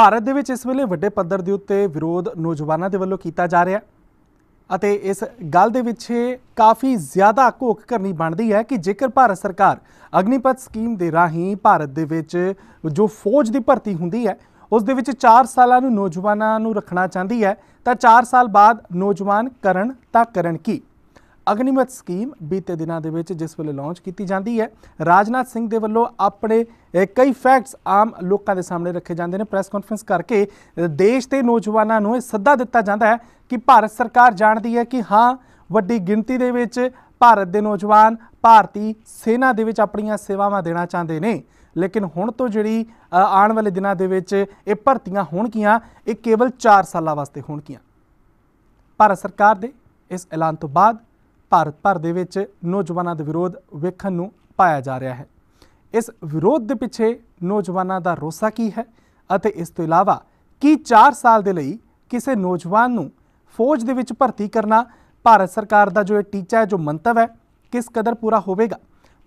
ਭਾਰਤ ਦੇ ਵਿੱਚ ਇਸ ਵੇਲੇ ਵੱਡੇ ਪੱਧਰ ਦੇ ਉੱਤੇ ਵਿਰੋਧ ਨੌਜਵਾਨਾਂ ਦੇ ਵੱਲੋਂ ਕੀਤਾ ਜਾ ਰਿਹਾ ਅਤੇ ਇਸ ਗੱਲ ਦੇ ਵਿੱਚ ਕਾਫੀ ਜ਼ਿਆਦਾ ਘੋਖ ਕਰਨੀ ਬਣਦੀ ਹੈ ਕਿ ਜੇਕਰ ਭਾਰਤ ਸਰਕਾਰ ਅਗਨੀਪਥ ਸਕੀਮ ਦੇ ਰਾਹੀਂ ਭਾਰਤ ਦੇ ਵਿੱਚ ਜੋ ਫੌਜ ਦੀ ਭਰਤੀ ਹੁੰਦੀ ਹੈ, ਉਸ ਦੇ ਵਿੱਚ 4 ਸਾਲਾਂ ਨੂੰ ਨੌਜਵਾਨਾਂ ਨੂੰ ਰੱਖਣਾ ਚਾਹੁੰਦੀ ਹੈ, ਤਾਂ 4 ਸਾਲ ਬਾਅਦ ਨੌਜਵਾਨ ਕਰਨ ਤਾਂ ਕਰਨ ਕੀ? ਅਗਨੀਮਤ ਸਕੀਮ ਬੀਤੇ ਦਿਨਾਂ ਦੇ ਵਿੱਚ ਜਿਸ ਵੇਲੇ ਲਾਂਚ ਕੀਤੀ ਜਾਂਦੀ ਹੈ, ਰਾਜਨਾਥ ਸਿੰਘ ਦੇ ਵੱਲੋਂ ਆਪਣੇ ਕਈ ਫੈਕਟਸ ਆਮ ਲੋਕਾਂ ਦੇ ਸਾਹਮਣੇ ਰੱਖੇ ਜਾਂਦੇ ਨੇ। ਪ੍ਰੈਸ ਕਾਨਫਰੰਸ ਕਰਕੇ ਦੇਸ਼ ਦੇ ਨੌਜਵਾਨਾਂ ਨੂੰ ਇਹ ਸੱਦਾ ਦਿੱਤਾ ਜਾਂਦਾ ਹੈ ਕਿ ਭਾਰਤ ਸਰਕਾਰ ਜਾਣਦੀ ਹੈ ਕਿ ਹਾਂ, ਵੱਡੀ ਗਿਣਤੀ ਦੇ ਵਿੱਚ ਭਾਰਤ ਦੇ ਨੌਜਵਾਨ ਭਾਰਤੀ ਸੈਨਾ ਦੇ ਵਿੱਚ ਆਪਣੀਆਂ ਸੇਵਾਵਾਂ ਦੇਣਾ ਚਾਹੁੰਦੇ ਨੇ। ਲੇਕਿਨ ਹੁਣ ਤੋਂ ਜਿਹੜੀ ਆਉਣ ਵਾਲੇ ਦਿਨਾਂ ਦੇ ਵਿੱਚ ਇਹ ਭਰਤੀਆਂ ਹੋਣਗੀਆਂ, ਇਹ ਕੇਵਲ 4 ਸਾਲਾਂ ਵਾਸਤੇ ਹੋਣਗੀਆਂ। ਭਾਰਤ ਸਰਕਾਰ ਦੇ ਇਸ ਐਲਾਨ ਤੋਂ ਬਾਅਦ ਭਾਰਤ ਭਰ ਦੇ ਵਿੱਚ ਨੌਜਵਾਨਾਂ ਦਾ ਵਿਰੋਧ ਵੇਖਣ ਨੂੰ ਪਾਇਆ ਜਾ ਰਿਹਾ ਹੈ। ਇਸ ਵਿਰੋਧ ਦੇ ਪਿੱਛੇ ਨੌਜਵਾਨਾਂ ਦਾ ਰੋਸਾ ਕੀ ਹੈ ਅਤੇ ਇਸ ਤੋਂ ਇਲਾਵਾ ਕੀ 4 ਸਾਲ ਦੇ ਲਈ ਕਿਸੇ ਨੌਜਵਾਨ ਨੂੰ ਫੌਜ ਦੇ ਵਿੱਚ ਭਰਤੀ ਕਰਨਾ ਭਾਰਤ ਸਰਕਾਰ ਦਾ ਜੋ ਇਹ ਟੀਚਾ ਹੈ, ਜੋ ਮੰਤਵ ਹੈ, ਕਿਸ ਕਦਰ ਪੂਰਾ ਹੋਵੇਗਾ?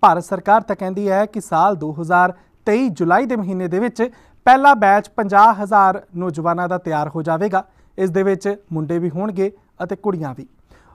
ਭਾਰਤ ਸਰਕਾਰ ਤਾਂ ਕਹਿੰਦੀ ਹੈ ਕਿ ਸਾਲ 2023 ਜੁਲਾਈ ਦੇ ਮਹੀਨੇ ਦੇ ਵਿੱਚ ਪਹਿਲਾ ਬੈਚ 50000 ਨੌਜਵਾਨਾਂ ਦਾ ਤਿਆਰ ਹੋ ਜਾਵੇਗਾ। ਇਸ ਦੇ ਵਿੱਚ ਮੁੰਡੇ ਵੀ ਹੋਣਗੇ ਅਤੇ ਕੁੜੀਆਂ ਵੀ।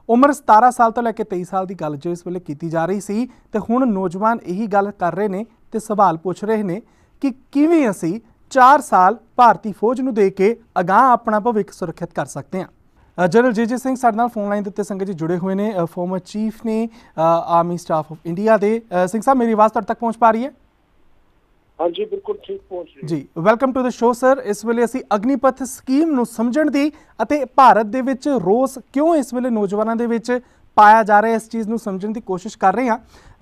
ਉਮਰ 17 ਸਾਲ ਤੋਂ ਲੈ ਕੇ 23 ਸਾਲ ਦੀ ਗੱਲ ਜੋ ਇਸ ਵੇਲੇ ਕੀਤੀ ਜਾ ਰਹੀ ਸੀ ਤੇ ਹੁਣ ਨੌਜਵਾਨ ਇਹੀ ਗੱਲ ਕਰ ਰਹੇ ਨੇ ਤੇ ਸਵਾਲ ਪੁੱਛ ਰਹੇ ਨੇ ਕਿ ਕਿਵੇਂ ਅਸੀਂ 4 ਸਾਲ ਭਾਰਤੀ ਫੌਜ ਨੂੰ ਦੇ ਕੇ ਅਗਾਹ ਆਪਣਾ ਭਵਿੱਖ ਸੁਰੱਖਿਅਤ ਕਰ ਸਕਦੇ ਹਾਂ? ਜਨਰਲ ਜੇ ਜੇ ਸਿੰਘ ਸਾਡੇ ਨਾਲ ਫੋਨ ਲਾਈਨ ਦੇ ਉੱਤੇ ਸੰਗਤ ਜੀ ਜੁੜੇ ਹੋਏ ਨੇ। ਫਾਰਮਰ ਚੀਫ ਨੇ ਆਰਮੀ ਸਟਾਫ ਆਫ ਇੰਡੀਆ ਦੇ। ਸਿੰਘ ਸਾਹਿਬ, ਮੇਰੀ ਆਵਾਜ਼ ਤੁਹਾਡੇ ਤੱਕ ਪਹੁੰਚ ਪਾ ਰਹੀ ਹੈ? ਹਾਂਜੀ ਬਿਲਕੁਲ ਠੀਕ ਪਹੁੰਚ ਰਹੀ ਜੀ welcome to the show sir ਇਸ ਵੇਲੇ ਅਸੀਂ ਅਗਨੀਪਥ ਸਕੀਮ ਨੂੰ ਸਮਝਣ ਦੀ ਅਤੇ ਭਾਰਤ ਦੇ ਵਿੱਚ ਰੋਸ ਕਿਉਂ ਇਸ ਵੇਲੇ ਨੌਜਵਾਨਾਂ ਦੇ ਵਿੱਚ ਪਾਇਆ ਜਾ ਰਿਹਾ ਇਸ ਚੀਜ਼ ਨੂੰ ਸਮਝਣ ਦੀ ਕੋਸ਼ਿਸ਼ ਕਰ ਰਹੇ ਹਾਂ।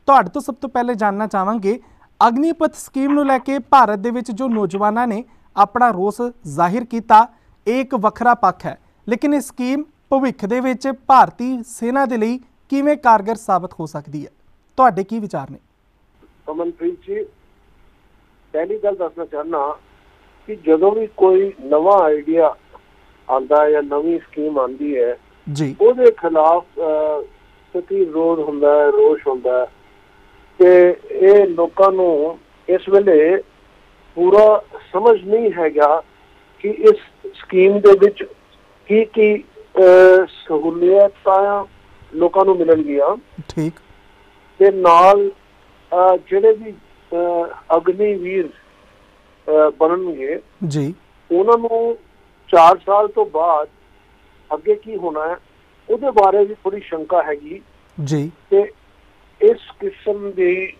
ਤੁਹਾਡੇ ਤੋਂ ਸਭ ਤੋਂ ਪਹਿਲੇ ਜਾਨਣਾ ਚਾਹਾਂਗੇ ਅਗਨੀਪਥ ਸਕੀਮ ਨੂੰ ਲੈ ਕੇ ਭਾਰਤ ਦੇ ਵਿੱਚ ਜੋ ਨੌਜਵਾਨਾਂ ਨੇ ਆਪਣਾ ਰੋਸ ਜ਼ਾਹਿਰ ਕੀਤਾ ਇਹ ਇੱਕ ਵੱਖਰਾ ਪੱਖ ਹੈ। ਲੇਕਿਨ ਇਹ ਸਕੀਮ ਭਵਿੱਖ ਦੇ ਵਿੱਚ ਭਾਰਤੀ ਸੈਨਾ ਦੇ ਲਈ ਕਿਵੇਂ ਕਾਰਗਰ ਸਾਬਤ ਹੋ ਸਕਦੀ ਹੈ? ਤੁਹਾਡੇ ਕੀ ਵਿਚਾਰ ਨੇ? ਅਮਨਪ੍ਰੀਤ ਜੀ ਪਹਿਲੀ ਗੱਲ ਦੱਸਣਾ ਚਾਹਨਾ ਕਿ ਜਦੋਂ ਵੀ ਕੋਈ ਨਵਾਂ ਆਈਡੀਆ ਆਂਦਾ ਹੈ ਜਾਂ ਨਵੀਂ ਸਕੀਮ ਆਂਦੀ ਹੈ ਜੀ। ਉਹਦੇ ਖਿਲਾਫ ਸਤੀ ਵਿਰੋਧ ਹੁੰਦਾ ਹੈ ਰੋਸ਼ ਹੁੰਦਾ ਹੈ ਤੇ ਇਹ ਲੋਕਾਂ ਨੂੰ ਇਸ ਵੇਲੇ ਪੂਰਾ ਸਮਝ ਨਹੀਂ ਹੈਗਾ ਕਿ ਇਸ ਸਕੀਮ ਦੇ ਵਿੱਚ ਕੀ ਕੀ ਅਹ, ਸਹੂਲੀਅਤਾਂ ਲੋਕਾਂ ਨੂੰ ਮਿਲਣਗੀਆਂ। ਠੀਕ। ਤੇ ਨਾਲ ਜਿਹੜੇ ਵੀ ਅਹ, ਅਗਨੀ ਵੀਰ ਅਹ, ਬਣਨਗੇ। ਜੀ। ਉਹਨਾਂ ਨੂੰ 4 ਸਾਲ ਤੋਂ ਬਾਅਦ ਅੱਗੇ ਕੀ ਹੋਣਾ ਹੈ ਉਹਦੇ ਬਾਰੇ ਵੀ ਥੋੜੀ ਸ਼ੰਕਾ ਹੈਗੀ। ਜੀ। ਤੇ ਇਸ ਕਿਸਮ ਦੀ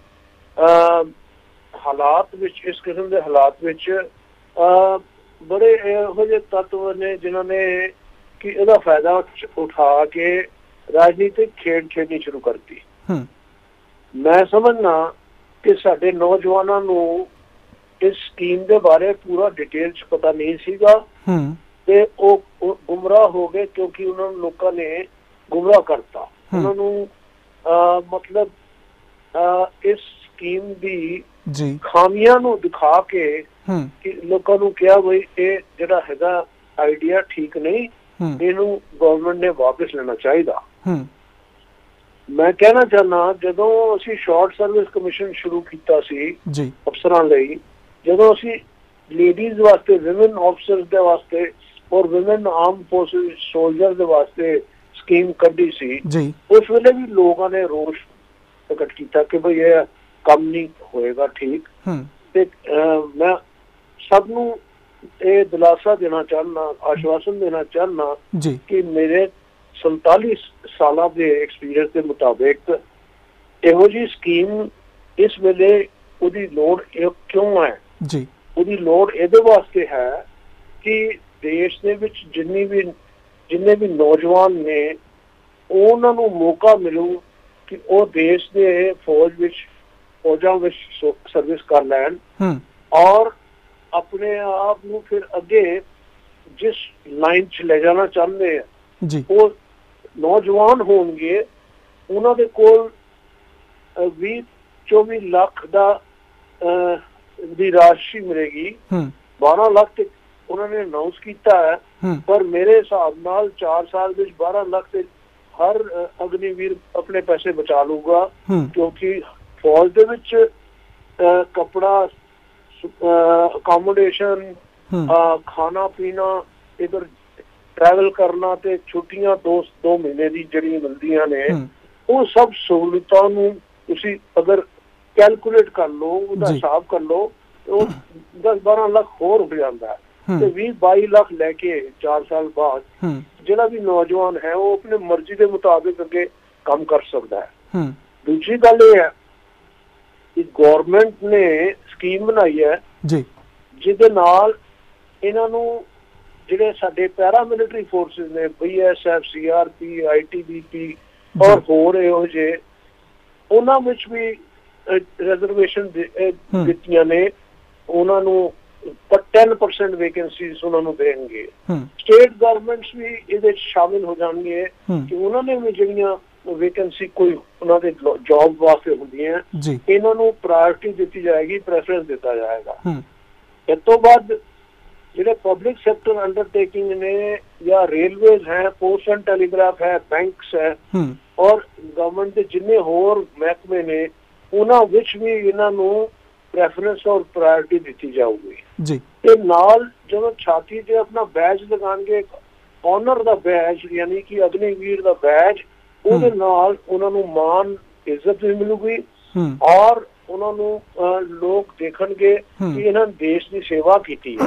ਹਾਲਾਤ ਵਿੱਚ ਇਸ ਕਿਸਮ ਦੇ ਹਾਲਾਤ ਵਿੱਚ ਬੜੇ ਇਹੋ ਜਿਹੇ ਤੱਤਵ ਨੇ ਜਿਨ੍ਹਾਂ ਨੇ ਕਿ ਇਹਦਾ ਫਾਇਦਾ ਉਠ- ਕੇ ਰਾਜਨੀਤਿਕ ਖੇਡ ਖੇਡਣੀ ਸ਼ੁਰੂ ਕਰਤੀ। ਹੂੰ। ਮੈਂ ਸਮਝਣਾ ਕਿ ਸਾਡੇ ਨੌਜਵਾਨਾਂ ਨੂੰ ਇਸ ਸਕੀਮ ਦੇ ਬਾਰੇ ਪੂਰਾ ਡਿਟੇਲ ਚ ਪਤਾ ਨਹੀਂ ਸੀਗਾ। ਹੂੰ। ਤੇ ਉਹ ਗੁੰਮਰਾਹ ਹੋ ਗਏ ਕਿਉਂਕਿ ਉਹਨਾਂ ਨੂੰ ਲੋਕਾਂ ਨੇ ਗੁੰਮਰਾਹ ਕਰਤਾ। ਉਹਨਾਂ ਨੂੰ ਮਤਲਬ ਇਸ ਸਕੀਮ ਦੀ ਜੀ। ਖਾਮੀਆਂ ਨੂੰ ਦਿਖਾ ਕੇ ਹੂੰ। ਕਿ ਲੋਕਾਂ ਨੂੰ ਕਿਹਾ ਬਈ ਇਹ ਜਿਹੜਾ ਹੈਗਾ ਆਈਡੀਆ ਠੀਕ ਨਹੀਂ ਇਹਨੂੰ ਗਵਰਨਮੈਂਟ ਨੇ ਵਾਪਸ ਲੈਣਾ ਚਾਹੀਦਾ। ਹੂੰ। ਮੈਂ ਕਹਿਣਾ ਚਾਹਨਾ ਜਦੋਂ ਅਸੀਂ ਸ਼ਾਰਟ ਸਰਵਿਸ ਕਮਿਸ਼ਨ ਸ਼ੁਰੂ ਕੀਤਾ ਸੀ ਜੀ। ਅਫਸਰਾਂ ਲਈ ਜਦੋਂ ਅਸੀਂ ਲੇਡੀਜ਼ ਵਾਸਤੇ ਔਮਨ ਆਫਸਰਸ ਦੇ ਵਾਸਤੇ ਔਰ ਔਮਨ ਆਰਮ ਫੋਰਸਸ ਸੋਲਜਰ ਦੇ ਵਾਸਤੇ ਸਕੀਮ ਕੱਢੀ ਸੀ ਜੀ। ਉਸ ਵੇਲੇ ਵੀ ਲੋਕਾਂ ਨੇ ਰੋਸ਼ ਪ੍ਰਗਟ ਕੀਤਾ ਕਿ ਭਈ ਇਹ ਕੰਮ ਨਹੀਂ ਹੋਏਗਾ ਠੀਕ। ਤੇ ਮੈਂ ਸਭ ਨੂੰ ਇਹ ਦਿਲਾਸਾ ਦੇਣਾ ਚਾਹਨਾ ਆਸ਼ਵਾਸਨ ਦੇਣਾ ਚਾਹਨਾ ਜੀ। ਕਿ ਮੇਰੇ 47 ਸਾਲਾਂ ਦੇ ਐਕਸਪੀਰੀਅੰਸ ਦੇ ਮੁਤਾਬਿਕ ਇਹੋ ਜੀ ਸਕੀਮ ਇਸ ਵੇਲੇ ਉਹਦੀ ਲੋੜ ਕਿਉਂ ਹੈ? ਜੀ। ਉਹਦੀ ਲੋੜ ਇਹਦੇ ਵਾਸਤੇ ਹੈ ਕਿ ਦੇਸ਼ ਦੇ ਵਿੱਚ ਜਿੰਨੀ ਵੀ ਜਿੰਨੇ ਵੀ ਨੌਜਵਾਨ ਨੇ ਉਹਨਾਂ ਨੂੰ ਮੌਕਾ ਮਿਲੂ ਕਿ ਉਹ ਦੇਸ਼ ਦੇ ਫੌਜ ਵਿੱਚ ਫੌਜਾਂ ਵਿੱਚ ਸਰਵਿਸ ਕਰ ਲੈਣ ਹੂੰ। ਔਰ ਆਪਣੇ ਆਪ ਨੂੰ ਫਿਰ ਅੱਗੇ ਜਿਸ ਲਾਈਨ 'ਚ ਲੈ ਜਾਣਾ ਚਾਹੁੰਦੇ ਆ ਜੀ। ਉਹ ਨੌਜਵਾਨ ਹੋਣਗੇ ਉਹਨਾਂ ਦੇ ਕੋਲ 20 24 ਲੱਖ ਦਾ ਦੀ ਰਾਸ਼ੀ ਮਿਲੇਗੀ। ਹੂੰ। 12 ਲੱਖ ਤੇ ਉਹਨਾਂ ਨੇ ਅਨਾਉਂਸ ਕੀਤਾ ਹੈ। ਪਰ ਮੇਰੇ ਹਿਸਾਬ ਨਾਲ 4 ਸਾਲ ਵਿੱਚ 12 ਲੱਖ ਤੇ ਹਰ ਅਗਨੀਵੀਰ ਆਪਣੇ ਪੈਸੇ ਬਚਾ ਲੂਗਾ ਕਿਉਂਕਿ ਫੌਜ ਦੇ ਵਿੱਚ ਕੱਪੜਾ ਅਕੋਮੋਡੇਸ਼ਨ ਖਾਣਾ ਪੀਣਾ ਇਧਰ ਟਰੈਵਲ ਕਰਨਾ ਤੇ ਛੁੱਟੀਆਂ ਦੋ ਦੋ ਮਹੀਨੇ ਦੀ ਜਿਹੜੀਆਂ ਮਿਲਦੀਆਂ ਨੇ ਉਹ ਸਭ ਸਹੂਲਤਾਂ ਨੂੰ ਤੁਸੀਂ ਅਗਰ ਕੈਲਕੂਲੇਟ ਕਰ ਲਓ ਉਹਦਾ। ਹਿਸਾਬ ਕਰ ਲਓ ਉਹ 10 12 ਲੱਖ ਹੋਰ ਹੋ ਜਾਂਦਾ। ਹੈ। ਤੇ 20 22 ਲੱਖ ਲੈ ਕੇ 4 ਸਾਲ ਬਾਅਦ ਜਿਹੜਾ ਵੀ ਨੌਜਵਾਨ ਹੈ ਉਹ ਆਪਣੀ ਮਰਜ਼ੀ ਦੇ ਮੁਤਾਬਿਕ ਅੱਗੇ ਕੰਮ ਕਰ ਸਕਦਾ ਹੈ। ਹੂੰ। ਦੂਜੀ ਗੱਲ ਇਹ ਹੈ ਕਿ ਗਵਰਨਮੈਂਟ ਨੇ ਸਕੀਮ ਬਣਾਈ ਹੈ ਜੀ। ਜਿਹਦੇ ਨਾਲ ਇਹਨਾਂ ਨੂੰ ਜਿਹੜੇ ਸਾਡੇ ਪੈਰਾਮਿਲਟਰੀ ਫੋਰਸਸ ਨੇ ਬੀਐਸਐਫ ਸੀਆਰਪੀ ਆਈਟੀਬੀਪੀ ਔਰ ਹੋਰ ਇਹੋ ਜਿਹੇ ਉਹਨਾਂ ਵਿੱਚ ਵੀ ਰਿਜ਼ਰਵੇਸ਼ਨ। ਦਿੱਤੀਆਂ ਨੇ। ਉਹਨਾਂ ਨੂੰ ਪਰ 10% ਵੈਕੈਂਸੀਜ਼ ਉਹਨਾਂ ਨੂੰ ਦੇਣਗੇ। ਸਟੇਟ ਗਵਰਨਮੈਂਟਸ ਵੀ ਇਹਦੇ 'ਚ ਸ਼ਾਮਿਲ ਹੋ ਜਾਣਗੇ ਕਿ ਉਹਨਾਂ ਨੇ ਵੀ ਜਿਹੜੀਆਂ ਵੈਕੈਂਸੀ ਕੋਈ ਉਹਨਾਂ ਦੇ ਜੌਬ ਵਾਸਤੇ ਹੁੰਦੀਆਂ ਜੀ। ਇਹਨਾਂ ਨੂੰ ਪ੍ਰਾਇੋਰਟੀ ਦਿੱਤੀ ਜਾਏਗੀ ਪ੍ਰੈਫਰੈਂਸ ਦਿੱਤਾ ਜਾਏਗਾ। ਇਸ ਤੋਂ ਬਾਅਦ ਜਿਹੜੇ ਪਬਲਿਕ ਸੈਕਟਰ ਅੰਡਰਟੇਕਿੰਗ ਨੇ ਜਾਂ ਰੇਲਵੇਜ਼ ਹੈ ਪੋਸਟ ਐਂਡ ਟੈਲੀਗ੍ਰਾਫ ਹੈ ਬੈਂਕਸ ਹੈ ਔਰ ਗਵਰਨਮੈਂਟ ਦੇ ਜਿੰਨੇ ਹੋਰ ਮਹਿਕਮੇ ਨੇ ਉਹਨਾਂ ਵਿੱਚ ਵੀ ਇਹਨਾਂ ਨੂੰ ਪ੍ਰੈਫਰੈਂਸ ਔਰ ਪ੍ਰਾਇੋਰਟੀ ਦਿੱਤੀ ਜਾਊਗੀ। ਜੀ। ਤੇ ਨਾਲ ਜਦੋਂ ਛਾਤੀ ਤੇ ਆਪਣਾ ਬੈਜ ਲਗਾਣਗੇ ਆਨਰ ਦਾ ਬੈਜ ਯਾਨੀ ਕਿ ਅਗਨੀਵੀਰ ਦਾ ਬੈਜ ਉਹਦੇ ਨਾਲ ਉਹਨਾਂ ਨੂੰ ਮਾਨ ਇੱਜ਼ਤ ਵੀ ਮਿਲੂਗੀ ਔਰ ਉਹਨਾਂ ਨੂੰ ਲੋਕ ਦੇਖਣਗੇ। ਕਿ ਇਹਨਾਂ ਨੇ ਦੇਸ਼ ਦੀ ਸੇਵਾ ਕੀਤੀ ਹੈ।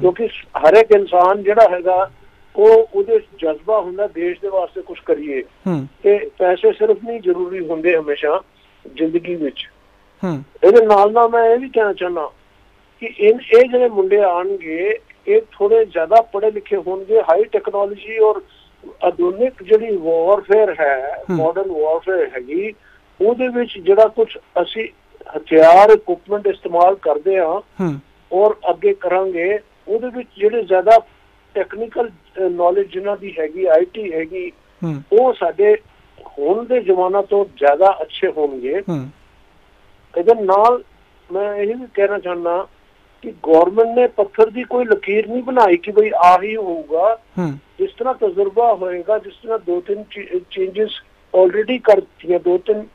ਕਿਉਂਕਿ ਹਰ ਇੱਕ ਇਨਸਾਨ ਜਿਹੜਾ ਹੈਗਾ ਉਹ ਉਹਦੇ ਜਜ਼ਬਾ ਹੁੰਦਾ ਦੇਸ਼ ਦੇ ਵਾਸਤੇ ਕੁਝ ਕਰੀਏ। ਤੇ ਪੈਸੇ ਸਿਰਫ ਨਹੀਂ ਜ਼ਰੂਰੀ ਹੁੰਦੇ ਹਮੇਸ਼ਾ ਜ਼ਿੰਦਗੀ ਵਿੱਚ। ਇਹਦੇ ਨਾਲ ਨਾਲ ਮੈਂ ਇਹ ਵੀ ਕਹਿਣਾ ਚਾਹੁੰਦਾ ਕਿ ਇਨ ਇਹ ਜਿਹੜੇ ਮੁੰਡੇ ਆਣਗੇ ਇਹ ਥੋੜੇ ਜ਼ਿਆਦਾ ਪੜ੍ਹੇ ਲਿਖੇ ਹੋਣਗੇ ਹਾਈ ਟੈਕਨੋਲੋਜੀ ਔਰ ਆਧੁਨਿਕ ਜਿਹੜੀ ਵਾਰਫੇਅਰ ਹੈ। ਮਾਡਰਨ ਵਾਰਫੇਅਰ ਹੈਗੀ ਉਹਦੇ ਵਿੱਚ ਜਿਹੜਾ ਕੁਝ ਅਸੀਂ ਹਥਿਆਰ ਇਕਵਿਪਮੈਂਟ ਇਸਤੇਮਾਲ ਕਰਦੇ ਹੂੰ ਔਰ ਅੱਗੇ ਕਰਾਂਗੇ ਉਹਦੇ ਵਿੱਚ ਜਿਹੜੇ ਜ਼ਿਆਦਾ ਟੈਕਨੀਕਲ ਨੌਲੇਜ ਜਿਨ੍ਹਾਂ ਦੀ ਹੈਗੀ ਆਈਟੀ ਹੈਗੀ ਉਹ ਸਾਡੇ ਹੁਣ ਦੇ ਜ਼ਮਾਨਾ ਤੋਂ ਜ਼ਿਆਦਾ ਅੱਛੇ ਹੋਣਗੇ। ਇਹਦੇ ਨਾਲ ਮੈਂ ਇਹ ਵੀ ਕਹਿਣਾ ਚਾਹੁੰਦਾ ਕਿ ਗਵਰਨਮੈਂਟ ਨੇ ਪੱਥਰ ਦੀ ਕੋਈ ਲਕੀਰ ਨਹੀਂ ਬਣਾਈ ਕਿ ਬਈ ਆਹੀ ਹੋਊਗਾ। ਹੂੰ। ਜਿਸ ਤਰ੍ਹਾਂ ਤਜਰਬਾ ਹੋਏਗਾ ਜਿਸ ਤਰ੍ਹਾਂ ਦੋ ਤਿੰਨ ਚੇਂजेस ਆਲਰੇਡੀ ਕਰ ਦਿੱਤੀਆਂ ਦੋ ਤਿੰਨ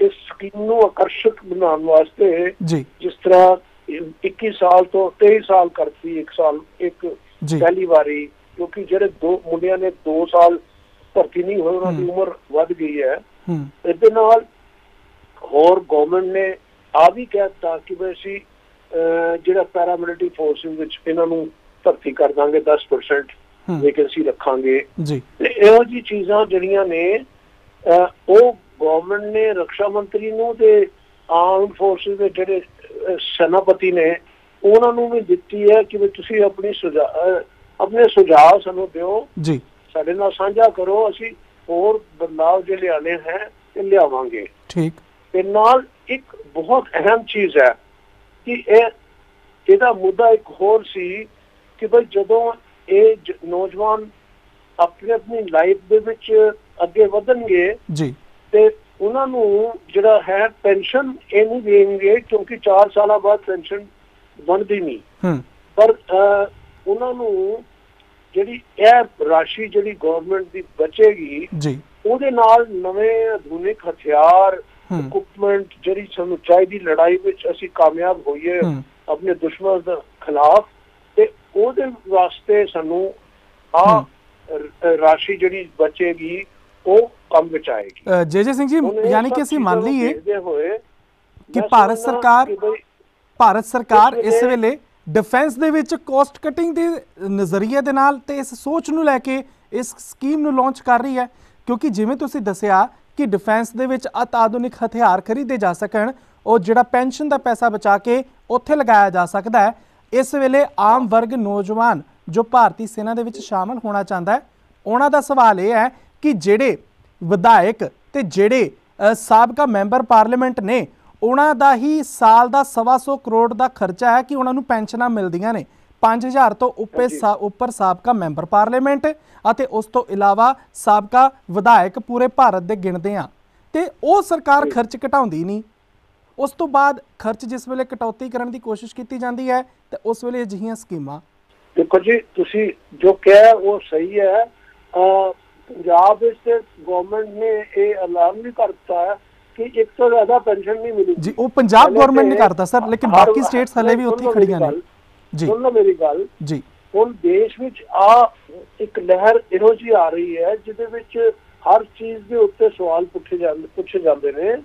ਇਸ ਸਕੀਮ ਨੂੰ ਆਕਰਸ਼ਕ ਬਣਾਉਣ ਵਾਸਤੇ ਜਿਸ ਤਰ੍ਹਾਂ 21 ਸਾਲ ਤੋਂ 23 ਸਾਲ ਕਰਤੀ ਇੱਕ ਸਾਲ ਇੱਕ ਪਹਿਲੀ ਵਾਰੀ ਕਿਉਂਕਿ ਜਿਹੜੇ ਦੋ ਮੁੰਡਿਆਂ ਨੇ 2 ਸਾਲ ਭਰਤੀ ਨਹੀਂ ਹੋਏ ਉਹਨਾਂ ਦੀ। ਉਮਰ ਵੱਧ ਗਈ ਹੈ। ਇਹਦੇ ਨਾਲ ਹੋਰ ਗਵਰਨਮੈਂਟ ਨੇ ਆ ਵੀ ਕਹਿ ਦਿੱਤਾ ਕਿ ਵੀ ਅਸੀਂ ਅਹ, ਜਿਹੜਾ ਪੈਰਾਮਿਲਟਰੀ ਫੋਰਸਿਸ ਵਿੱਚ ਇਹਨਾਂ ਨੂੰ ਭਰਤੀ ਕਰ ਦਾਂਗੇ 10% ਹੂੰ। ਵੈਕੈਂਸੀ ਰੱਖਾਂਗੇ। ਜੀ। ਇਹੋ ਜੀ ਚੀਜ਼ਾਂ ਜਿਹੜੀਆਂ ਨੇ ਉਹ ਗਵਰਨਮੈਂਟ ਨੇ ਰੱਖਿਆ ਮੰਤਰੀ ਨੂੰ ਤੇ ਆਰਮ ਫੋਰਸਿਸ ਦੇ ਜਿਹੜੇ ਸੈਨਾਪਤੀ ਨੇ ਉਹਨਾਂ ਨੂੰ ਵੀ ਦਿੱਤੀ ਹੈ ਕਿ ਵੀ ਤੁਸੀਂ ਆਪਣੀ ਸੁਝਾਅ ਆਪਣੇ ਸੁਝਾਅ ਸਾਨੂੰ ਦਿਓ। ਜੀ। ਸਾਡੇ ਨਾਲ ਸਾਂਝਾ ਕਰੋ ਅਸੀਂ ਹੋਰ ਬਦਲਾਅ ਜੇ ਲਿਆਣੇ ਹੈ ਤੇ ਲਿਆਵਾਂਗੇ। ਠੀਕ। ਤੇ ਨਾਲ ਇੱਕ ਬਹੁਤ ਅਹਿਮ ਚੀਜ਼ ਹੈ ਕਿ ਇਹ ਇਹਦਾ ਮੁੱਦਾ ਇੱਕ ਹੋਰ ਸੀ ਕਿ ਭਈ ਜਦੋਂ ਇਹ ਨੌਜਵਾਨ ਆਪਣੀ ਆਪਣੀ ਲਾਈਫ ਦੇ ਵਿੱਚ ਅੱਗੇ ਵਧਣਗੇ ਜੀ। ਤੇ ਉਹਨਾਂ ਨੂੰ ਜਿਹੜਾ ਹੈ ਪੈਨਸ਼ਨ ਇਹ ਨਹੀਂ ਦੇਣਗੇ ਕਿਉਂਕਿ 4 ਸਾਲਾਂ ਬਾਅਦ ਪੈਨਸ਼ਨ ਬਣਦੀ ਨਹੀਂ। ਹੂੰ। ਪਰ ਉਹਨਾਂ ਨੂੰ ਜਿਹੜੀ ਇਹ ਰਾਸ਼ੀ ਜਿਹੜੀ ਗਵਰਨਮੈਂਟ ਦੀ ਬਚੇਗੀ ਜੀ। ਉਹਦੇ ਨਾਲ ਨਵੇਂ ਆਧੁਨਿਕ ਹਥਿਆਰ ਇਕਵਿਪਮੈਂਟ ਜਿਹੜੀ ਸਾਨੂੰ ਚਾਹੀਦੀ ਲੜਾਈ ਵਿੱਚ ਅਸੀਂ ਕਾਮਯਾਬ ਹੋਈਏ ਆਪਣੇ ਦੁਸ਼ਮਣ ਦੇ ਖਿਲਾਫ ਤੇ ਉਹਦੇ ਵਾਸਤੇ ਸਾਨੂੰ ਆ ਰਾਸ਼ੀ ਜਿਹੜੀ ਬਚੇਗੀ ਉਹ ਕੰਮ ਵਿੱਚ ਆਏਗੀ। ਜੇ ਜੇ ਸਿੰਘ ਜੀ ਯਾਨੀ ਕਿ ਅਸੀਂ ਮੰਨ ਲਈਏ ਕਿ ਭਾਰਤ ਸਰਕਾਰ ਭਾਰਤ ਸਰਕਾਰ ਇਸ ਵੇਲੇ- ਵੇਲੇ ਡਿਫੈਂਸ ਦੇ ਵਿੱਚ ਕਾਸਟ ਕਟਿੰਗ ਦੇ ਨਜ਼ਰੀਏ ਦੇ ਨਾਲ ਤੇ ਇਸ ਸੋਚ ਨੂੰ ਲੈ ਕੇ ਇਸ ਸਕੀਮ ਨੂੰ ਲਾਂਚ ਕਰ ਰਹੀ ਹੈ। ਕਿਉਂਕਿ ਜਿਵੇਂ ਤੁਸੀਂ ਦੱਸਿਆ ਕਿ ਡਿਫੈਂਸ ਦੇ ਵਿੱਚ ਅਤ ਆਧੁਨਿਕ ਹਥਿਆਰ ਖਰੀਦੇ ਜਾ ਸਕਣ ਉਹ ਜਿਹੜਾ ਪੈਨਸ਼ਨ ਦਾ ਪੈਸਾ ਬਚਾ ਕੇ ਉੱਥੇ ਲਗਾਇਆ ਜਾ ਸਕਦਾ ਹੈ ਇਸ ਵੇਲੇ ਆਮ ਵਰਗ ਨੌਜਵਾਨ ਜੋ ਭਾਰਤੀ ਸੈਨਾ ਦੇ ਵਿੱਚ ਸ਼ਾਮਲ ਹੋਣਾ ਚਾਹੁੰਦਾ ਹੈ ਉਹਨਾਂ ਦਾ ਸਵਾਲ ਇਹ ਹੈ ਕਿ ਜਿਹੜੇ ਵਿਧਾਇਕ ਤੇ ਜਿਹੜੇ ਸਾਬਕਾ ਮੈਂਬਰ ਪਾਰਲੀਮੈਂਟ ਨੇ ਉਹਨਾਂ ਦਾ ਹੀ ਸਾਲ ਦਾ 125 ਕਰੋੜ ਦਾ ਖਰਚਾ ਹੈ ਕਿ ਉਹਨਾਂ ਨੂੰ ਪੈਨਸ਼ਨਾਂ ਮਿਲਦੀਆਂ ਨੇ। 5000 ਤੋਂ ਉੱਪਰ ਉੱਪਰ ਸਾਬਕਾ ਮੈਂਬਰ ਪਾਰਲੀਮੈਂਟ ਅਤੇ ਉਸ ਤੋਂ ਇਲਾਵਾ ਸਾਬਕਾ ਵਿਧਾਇਕ ਪੂਰੇ ਭਾਰਤ ਦੇ ਗਿਣਦੇ ਆ। ਤੇ ਉਹ ਸਰਕਾਰ। ਖਰਚ ਘਟਾਉਂਦੀ ਨਹੀਂ। ਉਸ ਤੋਂ ਬਾਅਦ ਖਰਚ ਜਿਸ ਵੇਲੇ ਕਟੌਤੀ ਕਰਨ ਦੀ ਕੋਸ਼ਿਸ਼ ਕੀਤੀ ਜਾਂਦੀ ਹੈ ਤੇ ਉਸ ਵੇਲੇ ਅਜਿਹੀਆਂ ਸਕੀਮਾਂ। ਦੇਖੋ ਜੀ ਤੁਸੀਂ ਜੋ ਕਿਹਾ ਉਹ ਸਹੀ ਹੈ। ਪੰਜਾਬ ਵਿੱਚ ਗਵਰਨਮੈਂਟ ਨੇ ਇਹ ਐਲਾਨ ਵੀ ਕਰਤਾ ਹੈ ਕਿ ਇੱਕ ਤੋਂ ਜ਼ਿਆਦਾ ਪੈਨਸ਼ਨ ਨਹੀਂ ਮਿਲੇਗੀ ਜੀ ਉਹ ਪੰਜਾਬ ਗਵਰਨਮੈਂਟ ਨੇ ਕਰਤਾ ਸਰ ਲੇਕਿਨ ਬਾਕੀ ਸਟੇਟਸ ਹਲੇ ਵੀ ਉੱਥੇ ਖੜੀਆਂ ਨੇ। ਜੀ। ਸੁਣ ਲਓ ਮੇਰੀ ਗੱਲ ਜੀ ਹੁਣ ਦੇਸ਼ ਵਿੱਚ ਆ ਇੱਕ ਲਹਿਰ ਇਹੋ ਜਿਹੀ ਆ ਰਹੀ ਹੈ ਜਿਹਦੇ ਵਿੱਚ ਹਰ ਚੀਜ਼ ਦੇ ਉੱਤੇ ਸਵਾਲ ਪੁੱਛੇ ਜਾਂਦੇ ਪੁੱਛੇ ਜਾਂਦੇ ਨੇ